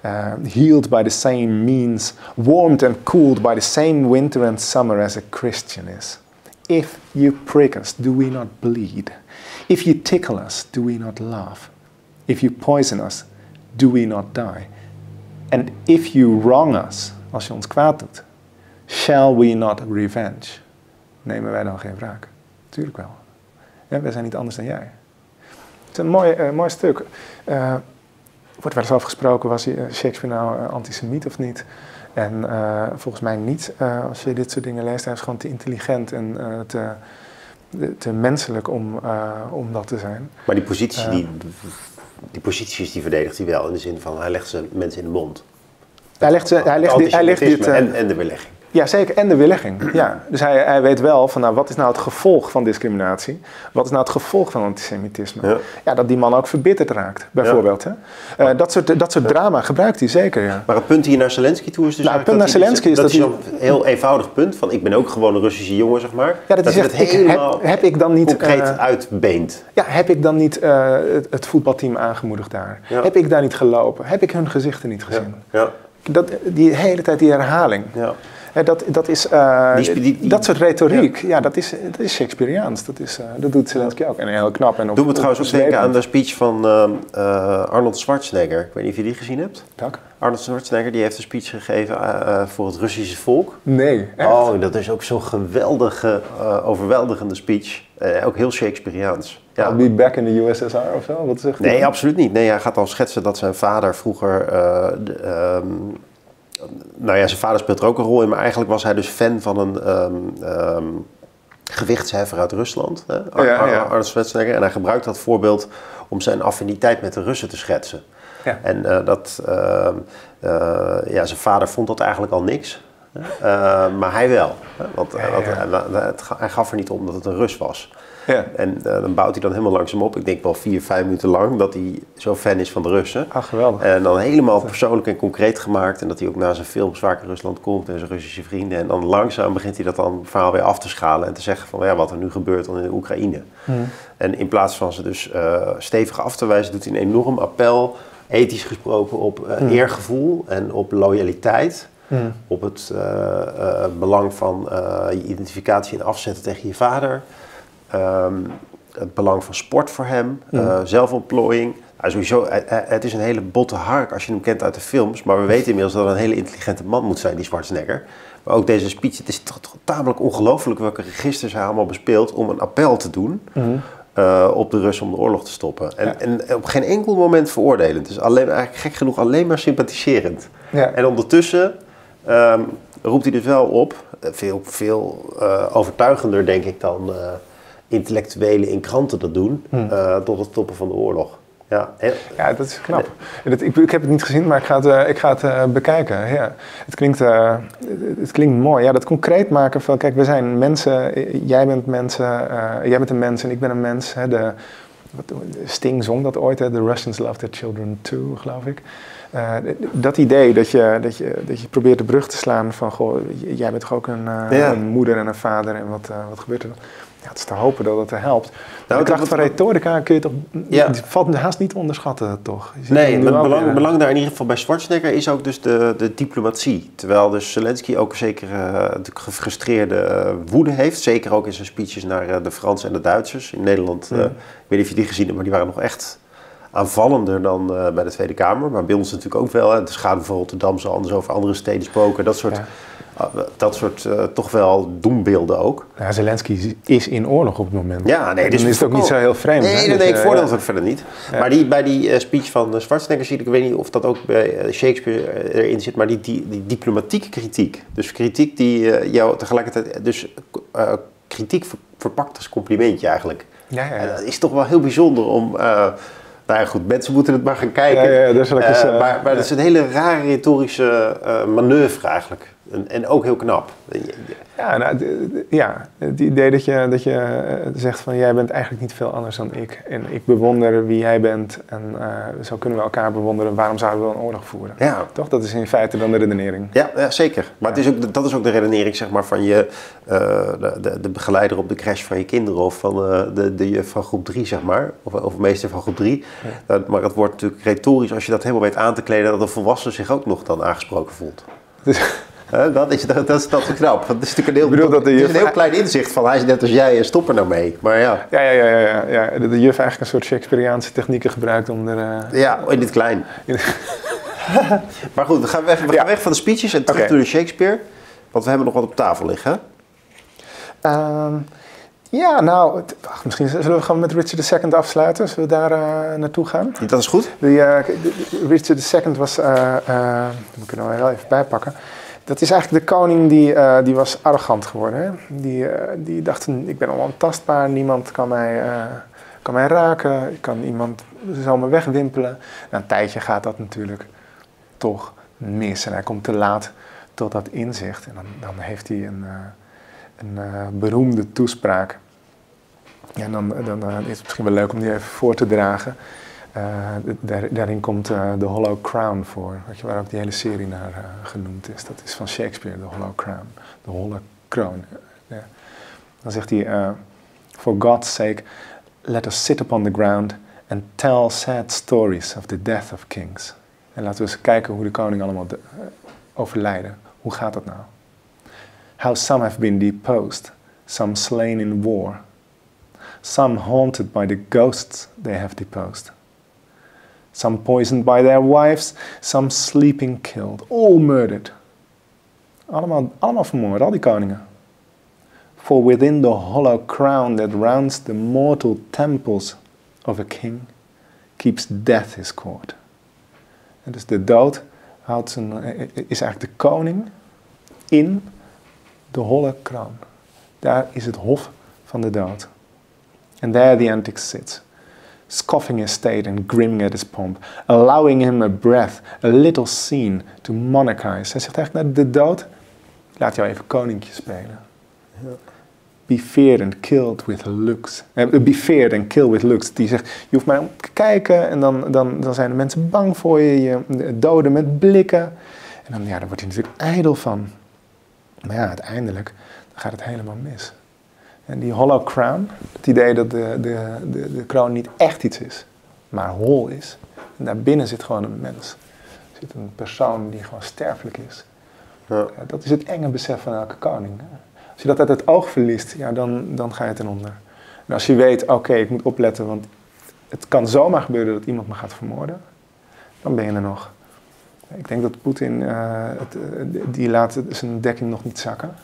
Uh, healed by the same means, warmed and cooled by the same winter and summer as a Christian is. If you prick us, do we not bleed? If you tickle us, do we not laugh? If you poison us, do we not die? And if you wrong us, als je ons kwaad doet, shall we not revenge? Nemen wij dan geen wraak? Tuurlijk wel. Ja, wij zijn niet anders dan jij. Het is een mooi, eh, mooi stuk. Uh, wordt wel eens afgesproken, was Shakespeare nou antisemiet of niet? En uh, volgens mij niet, uh, als je dit soort dingen leest. Hij is gewoon te intelligent en te, te, menselijk om, om dat te zijn. Maar die positie, die, die posities die verdedigt hij wel in de zin van hij legt ze mensen in de mond. Hij legt, ze, hij legt, hij legt dit... En, en de weerlegging. Ja, zeker. En de weerlegging. Ja. Dus hij, hij weet wel van nou, wat is nou het gevolg van discriminatie? Wat is nou het gevolg van antisemitisme? Ja, ja dat die man ook verbitterd raakt, bijvoorbeeld. Ja. Hè? Uh, dat soort, dat soort drama gebruikt hij zeker, ja. Maar het punt hier naar Zelensky toe is dus nou, het punt naar Zelensky is dat, dat, een heel eenvoudig punt van ik ben ook gewoon een Russische jongen, zeg maar. Ja, dat, dat hij zegt, ik, heb, heb, ik dan niet... Concreet uh, uitbeent. Ja, heb ik dan niet uh, het, het, voetbalteam aangemoedigd daar? Heb ik daar niet gelopen? Heb ik hun gezichten niet gezien? Ja. Dat, die hele tijd die herhaling. Ja. He, dat, dat, is, uh, die, die, die, dat soort retoriek, ja, ja dat, is, dat is Shakespeareaans. Dat, is, uh, dat doet Zelensky ook. En heel knap. En op, Doe me trouwens ook denken aan de speech van uh, Arnold Schwarzenegger. Ik weet niet of je die gezien hebt. Dank. Arnold Schwarzenegger die heeft een speech gegeven voor het Russische volk. Nee, echt? Oh, dat is ook zo'n geweldige, overweldigende speech. Ook heel Shakespeareaans. Ja. I'll be back in the USSR of zo? Wat zegt nee, absoluut niet. Nee, hij gaat al schetsen dat zijn vader vroeger... De, um, nou ja, zijn vader speelt er ook een rol in, maar eigenlijk was hij dus fan van een, um, um, gewichtsheffer uit Rusland, hè? Ja, ja. Arnold Schwarzenegger. En hij gebruikt dat voorbeeld om zijn affiniteit met de Russen te schetsen. Ja. En eh, dat, eh, eh, ja, zijn vader vond dat eigenlijk al niks. Eh, maar hij wel. hè, Want, hij gaf er niet om dat het een Rus was. Ja. En eh, dan bouwt hij dan helemaal langzaam op. Ik denk wel vier, vijf minuten lang dat hij zo fan is van de Russen. Ah, geweldig. En dan helemaal persoonlijk en concreet gemaakt. En dat hij ook na zijn films vaak in Rusland komt en zijn Russische vrienden. En dan langzaam begint hij dat dan verhaal weer af te schalen. En te zeggen van ja, wat er nu gebeurt dan in de Oekraïne. En in plaats van ze dus eh, stevig af te wijzen, doet hij een enorm appel. Ethisch gesproken op eh, eergevoel en op loyaliteit. Hmm. Op het belang van je identificatie en afzetten tegen je vader. Ehm, het belang van sport voor hem. eh, zelfontplooiing. Nou, sowieso, eh, eh, het is een hele botte hark als je hem kent uit de films. Maar we weten inmiddels dat het een hele intelligente man moet zijn, die Schwarzenegger. Maar ook deze speech, het is toch, toch tamelijk ongelooflijk welke registers hij allemaal bespeelt om een appel te doen. eh, op de Russen om de oorlog te stoppen. En, Ja. en op geen enkel moment veroordelend. Dus alleen, eigenlijk gek genoeg alleen maar sympathiserend. Ja. En ondertussen ehm, roept hij dus wel op, veel, veel overtuigender denk ik dan intellectuelen in kranten dat doen, eh, tot het stoppen van de oorlog. Ja, en- Ja, dat is knap. En dat- ik, ik heb het niet gezien, maar ik ga het, eh, ik ga het eh, bekijken. Ja. Het, klinkt, eh, het, het klinkt mooi. Ja, dat concreet maken van, kijk, we zijn mensen. Jij bent mensen, eh, jij bent een mens en ik ben een mens. Hè, de, wat, Sting zong dat ooit, hè, The Russians love their children too, geloof ik. Eh, dat idee dat je, dat, je, dat je probeert de brug te slaan van, goh, jij bent toch ook een, eh, Ja. een moeder en een vader en wat, eh, wat gebeurt er dan? Ja, het is te hopen dat het er helpt. Nou, de kracht van retorica kun je toch, Ja. valt haast niet te onderschatten, toch? Nee, het belang, weer. belang daar in ieder geval bij Schwarzenegger is ook dus de, de diplomatie. Terwijl dus Zelensky ook zeker eh, de gefrustreerde eh, woede heeft. Zeker ook in zijn speeches naar eh, de Fransen en de Duitsers. In Nederland, ik weet niet of je die gezien hebt, maar die waren nog echt aanvallender dan bij de Tweede Kamer. Maar bij ons natuurlijk ook wel. Hè. De schaduw van Rotterdam zal anders over andere steden spoken. Dat soort, Ja. Dat soort eh, toch wel doembeelden ook. Ja, Zelensky is in oorlog op het moment. Ja, nee, dus dan is het ook niet zo heel vreemd. Nee, nee, ik voordeel het ook verder niet. Ja. Maar die, bij die eh, speech van eh, Schwarzenegger zie ik, ik weet niet of dat ook bij eh, Shakespeare eh, erin zit, maar die, die, die diplomatieke kritiek. Dus kritiek die eh, jou tegelijkertijd, dus eh, kritiek ver- verpakt als complimentje eigenlijk. Ja, ja, En dat is toch wel heel bijzonder om, eh, nou ja goed, mensen moeten het maar gaan kijken. Ja, ja, Eh, eh, maar maar dat is een hele rare retorische eh, manoeuvre eigenlijk. En, en ook heel knap. Ja, nou, ja, het idee dat je, dat je eh, zegt van jij bent eigenlijk niet veel anders dan ik. En ik bewonder wie jij bent en eh, zo kunnen we elkaar bewonderen. Waarom zouden we een oorlog voeren? Ja, Toch? Dat is in feite dan de redenering. Ja, ja zeker. Maar het is ook, dat is ook de redenering zeg maar, van je, eh, de, de, de begeleider op de crash van je kinderen of van de, de juf van groep 3, zeg maar. Of, of meester van groep 3. maar het wordt natuurlijk retorisch als je dat helemaal weet aan te kleden, dat een volwassene zich ook nog dan aangesproken voelt. Dus, [laughs] dat, is, dat, dat is dat is knap. Dat is natuurlijk een heel, Ik bedoel dat de het is juf- een heel klein inzicht van hij is net als jij en stop er nou mee. Maar ja, ja, ja, ja, ja, ja. De, de juf eigenlijk een soort Shakespeareaanse technieken gebruikt om er... eh, ja in dit klein. [laughs] maar goed, we gaan weg, we gaan Ja. weg van de speeches en terug naar de Shakespeare. Want we hebben nog wat op tafel liggen. Ehm, ja, nou, het- wacht, misschien zullen we gewoon met Richard II afsluiten. Zullen we daar eh, naartoe gaan? Dat is goed. Die, eh, Richard II was, eh eh, dat moet ik er nou wel even bijpakken. Dat is eigenlijk de koning die, eh, die was arrogant geworden. Hè? Die, eh, die dacht, ik ben onontastbaar, niemand kan mij, eh, kan mij raken, ik kan iemand zomaar wegwimpelen. Na een tijdje gaat dat natuurlijk toch mis en hij komt te laat tot dat inzicht. En dan, dan heeft hij een, een beroemde toespraak. En dan, dan is het misschien wel leuk om die even voor te dragen. Eh, daar, daarin komt eh, de Hollow Crown voor, weet je, waar ook die hele serie naar eh, genoemd is. Dat is van Shakespeare, de Hollow Crown. De Holle Kroon. Dan zegt hij, eh, For God's sake, let us sit upon the ground and tell sad stories of the death of kings. En laten we eens kijken hoe de koning allemaal de- eh, overlijden. Hoe gaat dat nou? How some have been deposed, some slain in war, some haunted by the ghosts they have deposed, some poisoned by their wives, some sleeping killed, all murdered. Allemaal, allemaal vermoord, al die koningen. For within the hollow crown that rounds the mortal temples of a king keeps death his court. En dus de dood houdt zijn, is eigenlijk de koning in de holle kroon. Daar is het hof van de dood. And there the antic sits, scoffing his state and grinning at his pomp, allowing him a breath, a little scene to monarchize. Hij zegt eigenlijk naar de dood, laat jou even koninkje spelen. Be feared and killed with looks. Eh, be feared and killed with looks. Die zegt, je hoeft maar om te kijken en dan, dan, dan zijn de mensen bang voor je. Je doden met blikken. En dan, ja, dan wordt hij natuurlijk ijdel van. Maar ja, uiteindelijk dan gaat het helemaal mis. En die hollow crown, het idee dat de, de, de, de kroon niet echt iets is, maar hol is. En daarbinnen zit gewoon een mens. Er zit een persoon die gewoon sterfelijk is. Ja. Dat is het enge besef van elke koning. Als je dat uit het oog verliest, ja, dan, dan ga je ten onder. En als je weet, oké, ik moet opletten, want het kan zomaar gebeuren dat iemand me gaat vermoorden, dan ben je er nog. Ik denk dat Poetin, uh, die laat zijn dekking nog niet zakken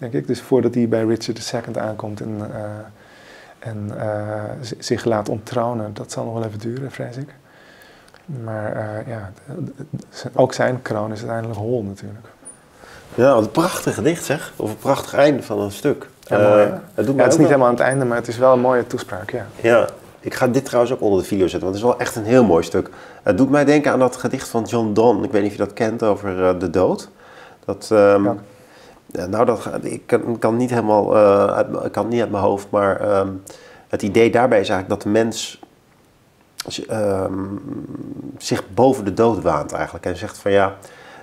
denk ik. Dus voordat hij bij Richard II aankomt en, uh, en uh, zich laat onttronen, dat zal nog wel even duren, vrees ik. Maar uh, ja, ook zijn kroon is uiteindelijk hol natuurlijk. Ja, wat een prachtig gedicht zeg. Of een prachtig einde van een stuk. Ja, mooi, het, doet ja, het is niet helemaal aan het einde, maar het is wel een mooie toespraak, ja. Ja, ik ga dit trouwens ook onder de video zetten, want het is wel echt een heel mooi stuk. Het doet mij denken aan dat gedicht van John Donne, ik weet niet of je dat kent, over de dood. Dat, um, nou, dat, ik kan, kan niet helemaal, uh, uit, kan niet uit mijn hoofd, maar ehm, het idee daarbij is eigenlijk dat de mens ehm, zich boven de dood waant eigenlijk. En zegt van ja,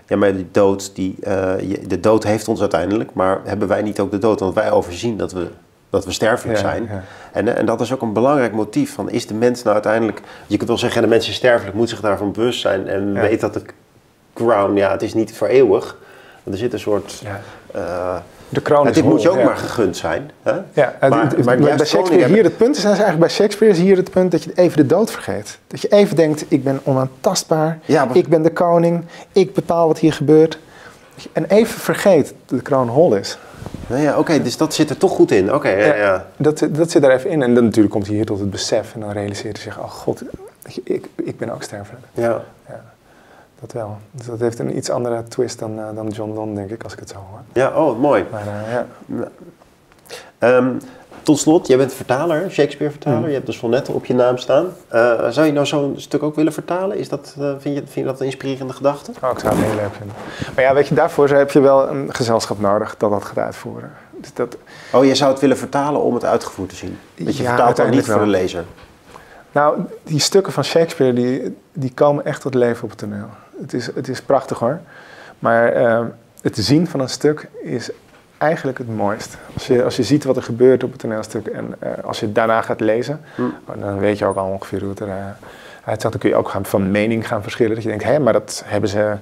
ja maar die dood, die, uh, de dood heeft ons uiteindelijk, maar hebben wij niet ook de dood? Want wij overzien dat we, dat we sterfelijk zijn. En, en dat is ook een belangrijk motief van, is de mens nou uiteindelijk... Je kunt wel zeggen, de mens is sterfelijk, moet zich daarvan bewust zijn en weet dat de crown, ja, het is niet voor eeuwig er zit een soort... Ja. Uh, de kroon is Dit moet je ook maar gegund zijn. Hè? Ja, maar, maar, bij Shakespeare hier het punt is eigenlijk bij Shakespeare is hier het punt dat je even de dood vergeet. Dat je even denkt, ik ben onaantastbaar, ja, ik ben de koning, ik bepaal wat hier gebeurt. En even vergeet dat de kroon hol is. Nou ja, oké, dus dat zit er toch goed in. Oké, ja, ja, Dat, dat zit er even in. En dan natuurlijk komt hij hier tot het besef en dan realiseert hij zich, oh god, ik, ik ben ook sterfelijk. Ja. Dat wel. Dus dat heeft een iets andere twist dan, uh, dan John Donne, denk ik, als ik het zo hoor. Ja, oh, mooi. Maar, uh, ja. Um, tot slot, jij bent vertaler, Shakespeare-vertaler. Mm. Je hebt de sonnetten op je naam staan. Uh, zou je nou zo'n stuk ook willen vertalen? Is dat, vind, je, vind je dat een inspirerende gedachte? Oh, ik zou het heel leuk vinden. Maar ja, weet je, daarvoor heb je wel een gezelschap nodig dat dat gaat uitvoeren. Dus dat... Oh, je zou het willen vertalen om het uitgevoerd te zien? Dat je ja, vertaalt dan niet voor de lezer? Nou, die stukken van Shakespeare, die, die komen echt tot leven op het toneel. Het is, het is prachtig hoor. Maar uh, het zien van een stuk is eigenlijk het mooist. Als je, als je ziet wat er gebeurt op het toneelstuk en uh, als je daarna gaat lezen, hm. dan weet je ook al ongeveer hoe het er uh, uitzag. Dan kun je ook gaan, van mening gaan verschillen. Dat je denkt, hé, maar dat hebben ze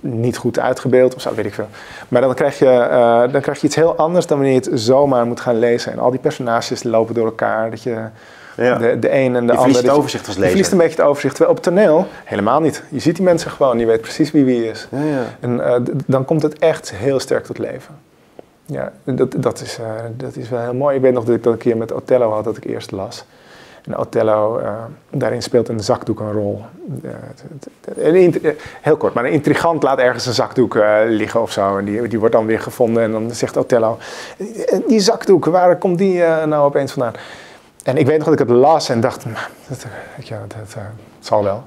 niet goed uitgebeeld of zo, weet ik veel. Maar dan krijg, je, uh, dan krijg je iets heel anders dan wanneer je het zomaar moet gaan lezen. En al die personages lopen door elkaar. Dat je ja. De, de een en de je ander. het overzicht als lezer. Je verliest een beetje het overzicht. Terwijl op toneel helemaal niet. Je ziet die mensen gewoon. Je weet precies wie wie is. Ja, ja. En uh, dan komt het echt heel sterk tot leven. Ja, dat, dat, is, uh, dat is wel heel mooi. Ik weet nog dat ik dat een keer met Othello had, dat ik eerst las. En Othello, uh, daarin speelt een zakdoek een rol. heel kort, maar een intrigant laat ergens een zakdoek liggen of zo. En die, die wordt dan weer gevonden. En dan zegt Othello, die zakdoek, waar komt die nou opeens vandaan? En ik weet nog dat ik het las en dacht, dat, ja, dat, uh, zal wel.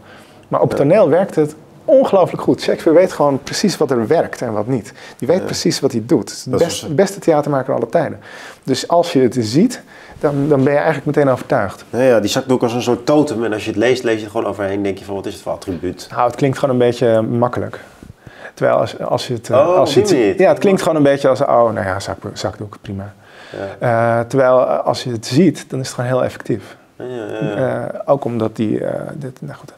Maar op toneel werkt het ongelooflijk goed. Shakespeare weet gewoon precies wat er werkt en wat niet. Die weet precies wat hij doet. Het de best, beste theatermaker aller tijden. Dus als je het ziet, dan, dan ben je eigenlijk meteen overtuigd. Ja, ja, die zakdoek als een soort totem. En als je het leest, lees je het gewoon overheen. denk je van, wat is het voor attribuut? Nou, het klinkt gewoon een beetje makkelijk. Terwijl als, als je het... Eh, oh, als je het, ja, het klinkt gewoon een beetje als, oh, nou ja, zakdoek, prima. Uh, terwijl eh, als je het ziet, dan is het gewoon heel effectief. Ja, ja, uh, ook omdat die, dit, nou goed,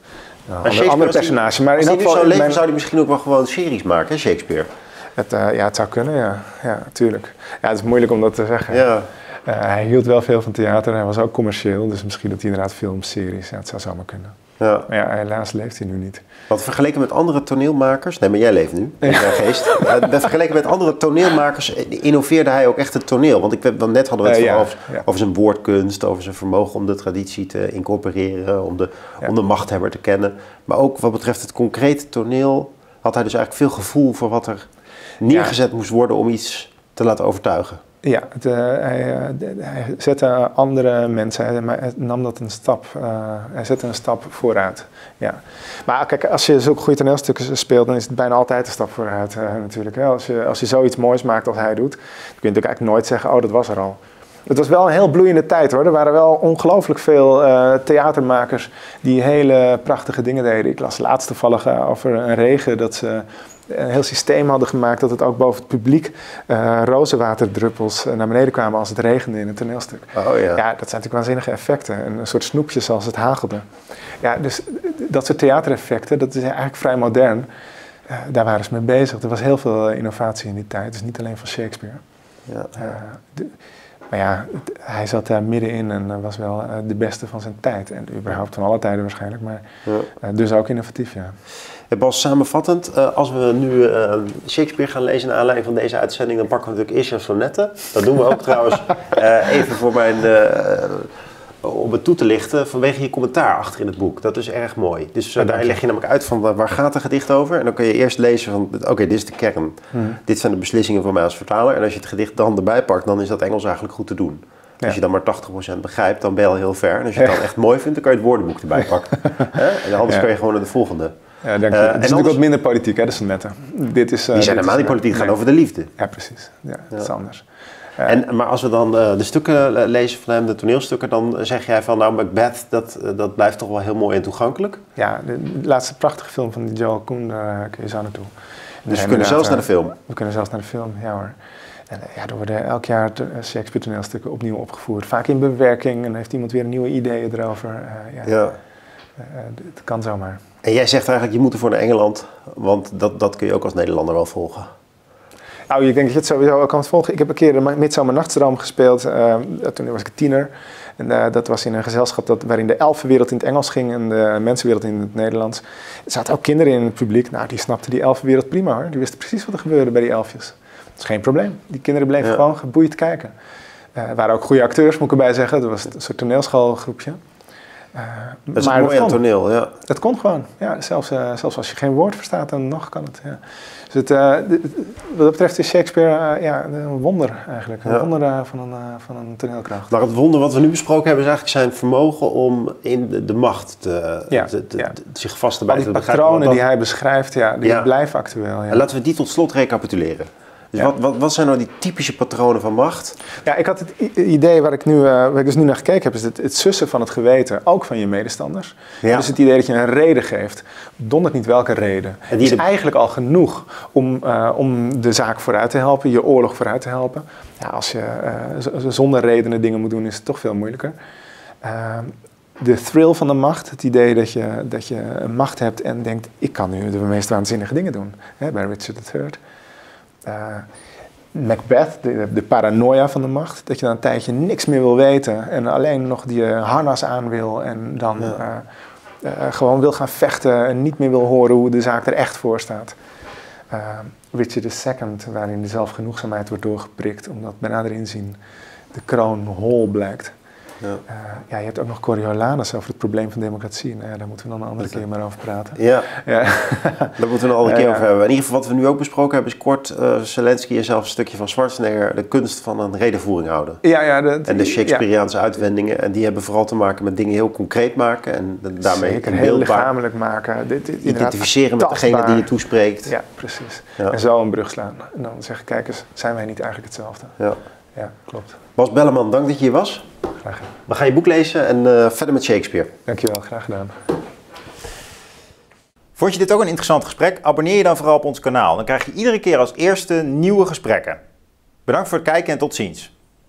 nou, een andere personage. Maar in dat geval zou leven, zou hij misschien ook wel gewoon series maken, hè, Shakespeare? Het, ja, het zou kunnen, ja. Ja, tuurlijk. Ja, het is moeilijk om dat te zeggen. Ja. hij hield wel veel van theater. Hij was ook commercieel. Dus misschien dat hij inderdaad films, series... Ja, het zou zomaar kunnen. Ja. Maar ja, helaas leeft hij nu niet. Want vergeleken met andere toneelmakers, nee, maar jij leeft nu, in ja. geest. Vergeleken met andere toneelmakers innoveerde hij ook echt het toneel. Want ik, net hadden we het uh, over, over, zijn woordkunst, over zijn vermogen om de traditie te incorporeren, om de, om de machthebber te kennen. Maar ook wat betreft het concrete toneel had hij dus eigenlijk veel gevoel voor wat er neergezet moest worden om iets te laten overtuigen. Ja, het, uh, hij, zette andere mensen, hij, nam dat een stap, uh, hij zette een stap vooruit. Ja. Maar kijk, als je zulke goede toneelstukken speelt, dan is het bijna altijd een stap vooruit natuurlijk. Als, je, als je zoiets moois maakt als hij doet, dan kun je natuurlijk eigenlijk nooit zeggen, oh dat was er al. Het was wel een heel bloeiende tijd hoor. Er waren wel ongelooflijk veel theatermakers die hele prachtige dingen deden. Ik las laatst toevallig over een regen dat ze een heel systeem hadden gemaakt dat het ook boven het publiek uh, rozenwaterdruppels eh, naar beneden kwamen als het regende in een toneelstuk. Oh, ja. ja, dat zijn natuurlijk waanzinnige effecten. En een soort snoepjes als het hagelde. Ja, dus dat soort theatereffecten, dat is eigenlijk vrij modern. Uh, daar waren ze mee bezig. Er was heel veel innovatie in die tijd, dus niet alleen van Shakespeare. Ja. De, maar ja, hij zat daar middenin en was wel de beste van zijn tijd. En überhaupt van alle tijden waarschijnlijk, maar ja. dus ook innovatief, ja. Bas, samenvattend, uh, als we nu uh, Shakespeare gaan lezen naar aanleiding van deze uitzending, dan pakken we natuurlijk eerst jouw sonnetten. Dat doen we ook [laughs] trouwens uh, even voor mijn, om het toe te lichten vanwege je commentaar achter in het boek. Dat is erg mooi. Dus daar leg je namelijk uit van waar gaat het gedicht over. En dan kun je eerst lezen van, oké, okay, dit is de kern. Hmm. Dit zijn de beslissingen van mij als vertaler. En als je het gedicht dan erbij pakt, dan is dat Engels eigenlijk goed te doen. Ja. Als je dan maar 80% begrijpt, dan ben je al heel ver. En als je het [laughs] dan echt mooi vindt, dan kan je het woordenboek erbij pakken. [laughs] en anders ja. kun je gewoon naar de volgende. Ja, dank je. Uh, het is natuurlijk wat minder politiek, hè, de sonnetten. Dit is, uh, die zijn helemaal niet politiek, het gaat over de liefde. Ja, precies. Ja, dat is anders. En, maar als we dan de stukken lezen van hem, de toneelstukken, dan zeg jij van nou Macbeth, dat, dat blijft toch wel heel mooi en toegankelijk? Ja, de, de laatste prachtige film van Joel Koen, daar kun je zo naartoe. Dus we kunnen zelfs naar de film? We kunnen zelfs naar de film, ja hoor. En ja, er worden elk jaar Shakespeare toneelstukken opnieuw opgevoerd. Vaak in bewerking en heeft iemand weer nieuwe ideeën erover. ja. ja. het kan zomaar. En jij zegt eigenlijk, je moet ervoor naar Engeland, want dat, dat kun je ook als Nederlander wel volgen. Nou, ik denk dat je het sowieso ook kan volgen. Ik heb een keer de Midsomernachtsdroom gespeeld, uh, toen was ik tiener. En uh, dat was in een gezelschap dat, waarin de elfenwereld in het Engels ging en de mensenwereld in het Nederlands. Er zaten ook kinderen in het publiek. Nou, die snapten die elfenwereld prima hoor. Die wisten precies wat er gebeurde bij die elfjes. Dat is geen probleem. Die kinderen bleven gewoon geboeid kijken. Uh, waren ook goede acteurs, moet ik erbij zeggen. Dat was een soort toneelschoolgroepje. Uh, dat is maar een mooi aan toneel, ja. Het kon gewoon. Ja, zelfs, uh, zelfs als je geen woord verstaat, dan nog kan het. Ja. Dus het, uh, wat dat betreft is Shakespeare ja, een wonder eigenlijk. Een ja. wonder van, een, van een toneelkracht. Maar het wonder wat we nu besproken hebben is eigenlijk zijn vermogen om in de, de macht te, ja. te, te, zich vast te bijten. Die patronen die hij beschrijft, ja, die blijven actueel. En laten we die tot slot recapituleren. Dus wat, wat, wat, zijn nou die typische patronen van macht? Ja, ik had het idee waar ik, nu, uh, waar ik dus nu naar gekeken heb, is het, het sussen van het geweten, ook van je medestanders. Ja. Dus het idee dat je een reden geeft, dondert niet welke reden. Het is de... eigenlijk al genoeg om, uh, om de zaak vooruit te helpen, je oorlog vooruit te helpen. Ja, als je uh, zonder redenen dingen moet doen, is het toch veel moeilijker. de thrill van de macht, het idee dat je, dat je een macht hebt en denkt, ik kan nu de meest waanzinnige dingen doen. Hè, bij Richard III. Uh, Macbeth, de, de, paranoia van de macht. Dat je dan een tijdje niks meer wil weten en alleen nog die harnas aan wil en dan ja. uh, uh, gewoon wil gaan vechten en niet meer wil horen hoe de zaak er echt voor staat. Richard II, waarin de zelfgenoegzaamheid wordt doorgeprikt, omdat bij nader inzien de kroon hol blijkt. Ja. Uh, ja, je hebt ook nog Coriolanus over het probleem van democratie. Nou ja, daar moeten we dan een andere keer maar over praten. Ja, ja. [laughs] daar moeten we een andere keer over hebben. In ieder geval wat we nu ook besproken hebben is kort uh, Zelensky en zelf een stukje van Schwarzenegger de kunst van een redenvoering houden. Ja, ja, de, en de Shakespeareaanse uitwendingen. En die hebben vooral te maken met dingen heel concreet maken en daarmee Zeker, heel lichamelijk maken. Dit, dit, Identificeren met degene die je toespreekt. Ja, precies. En zo een brug slaan. En dan zeggen, kijk eens, zijn wij niet eigenlijk hetzelfde? Ja. Ja, klopt. Bas Belleman, dank dat je hier was. Graag gedaan. We gaan je boek lezen en uh, verder met Shakespeare. Dankjewel, graag gedaan. Vond je dit ook een interessant gesprek? Abonneer je dan vooral op ons kanaal. Dan krijg je iedere keer als eerste nieuwe gesprekken. Bedankt voor het kijken en tot ziens.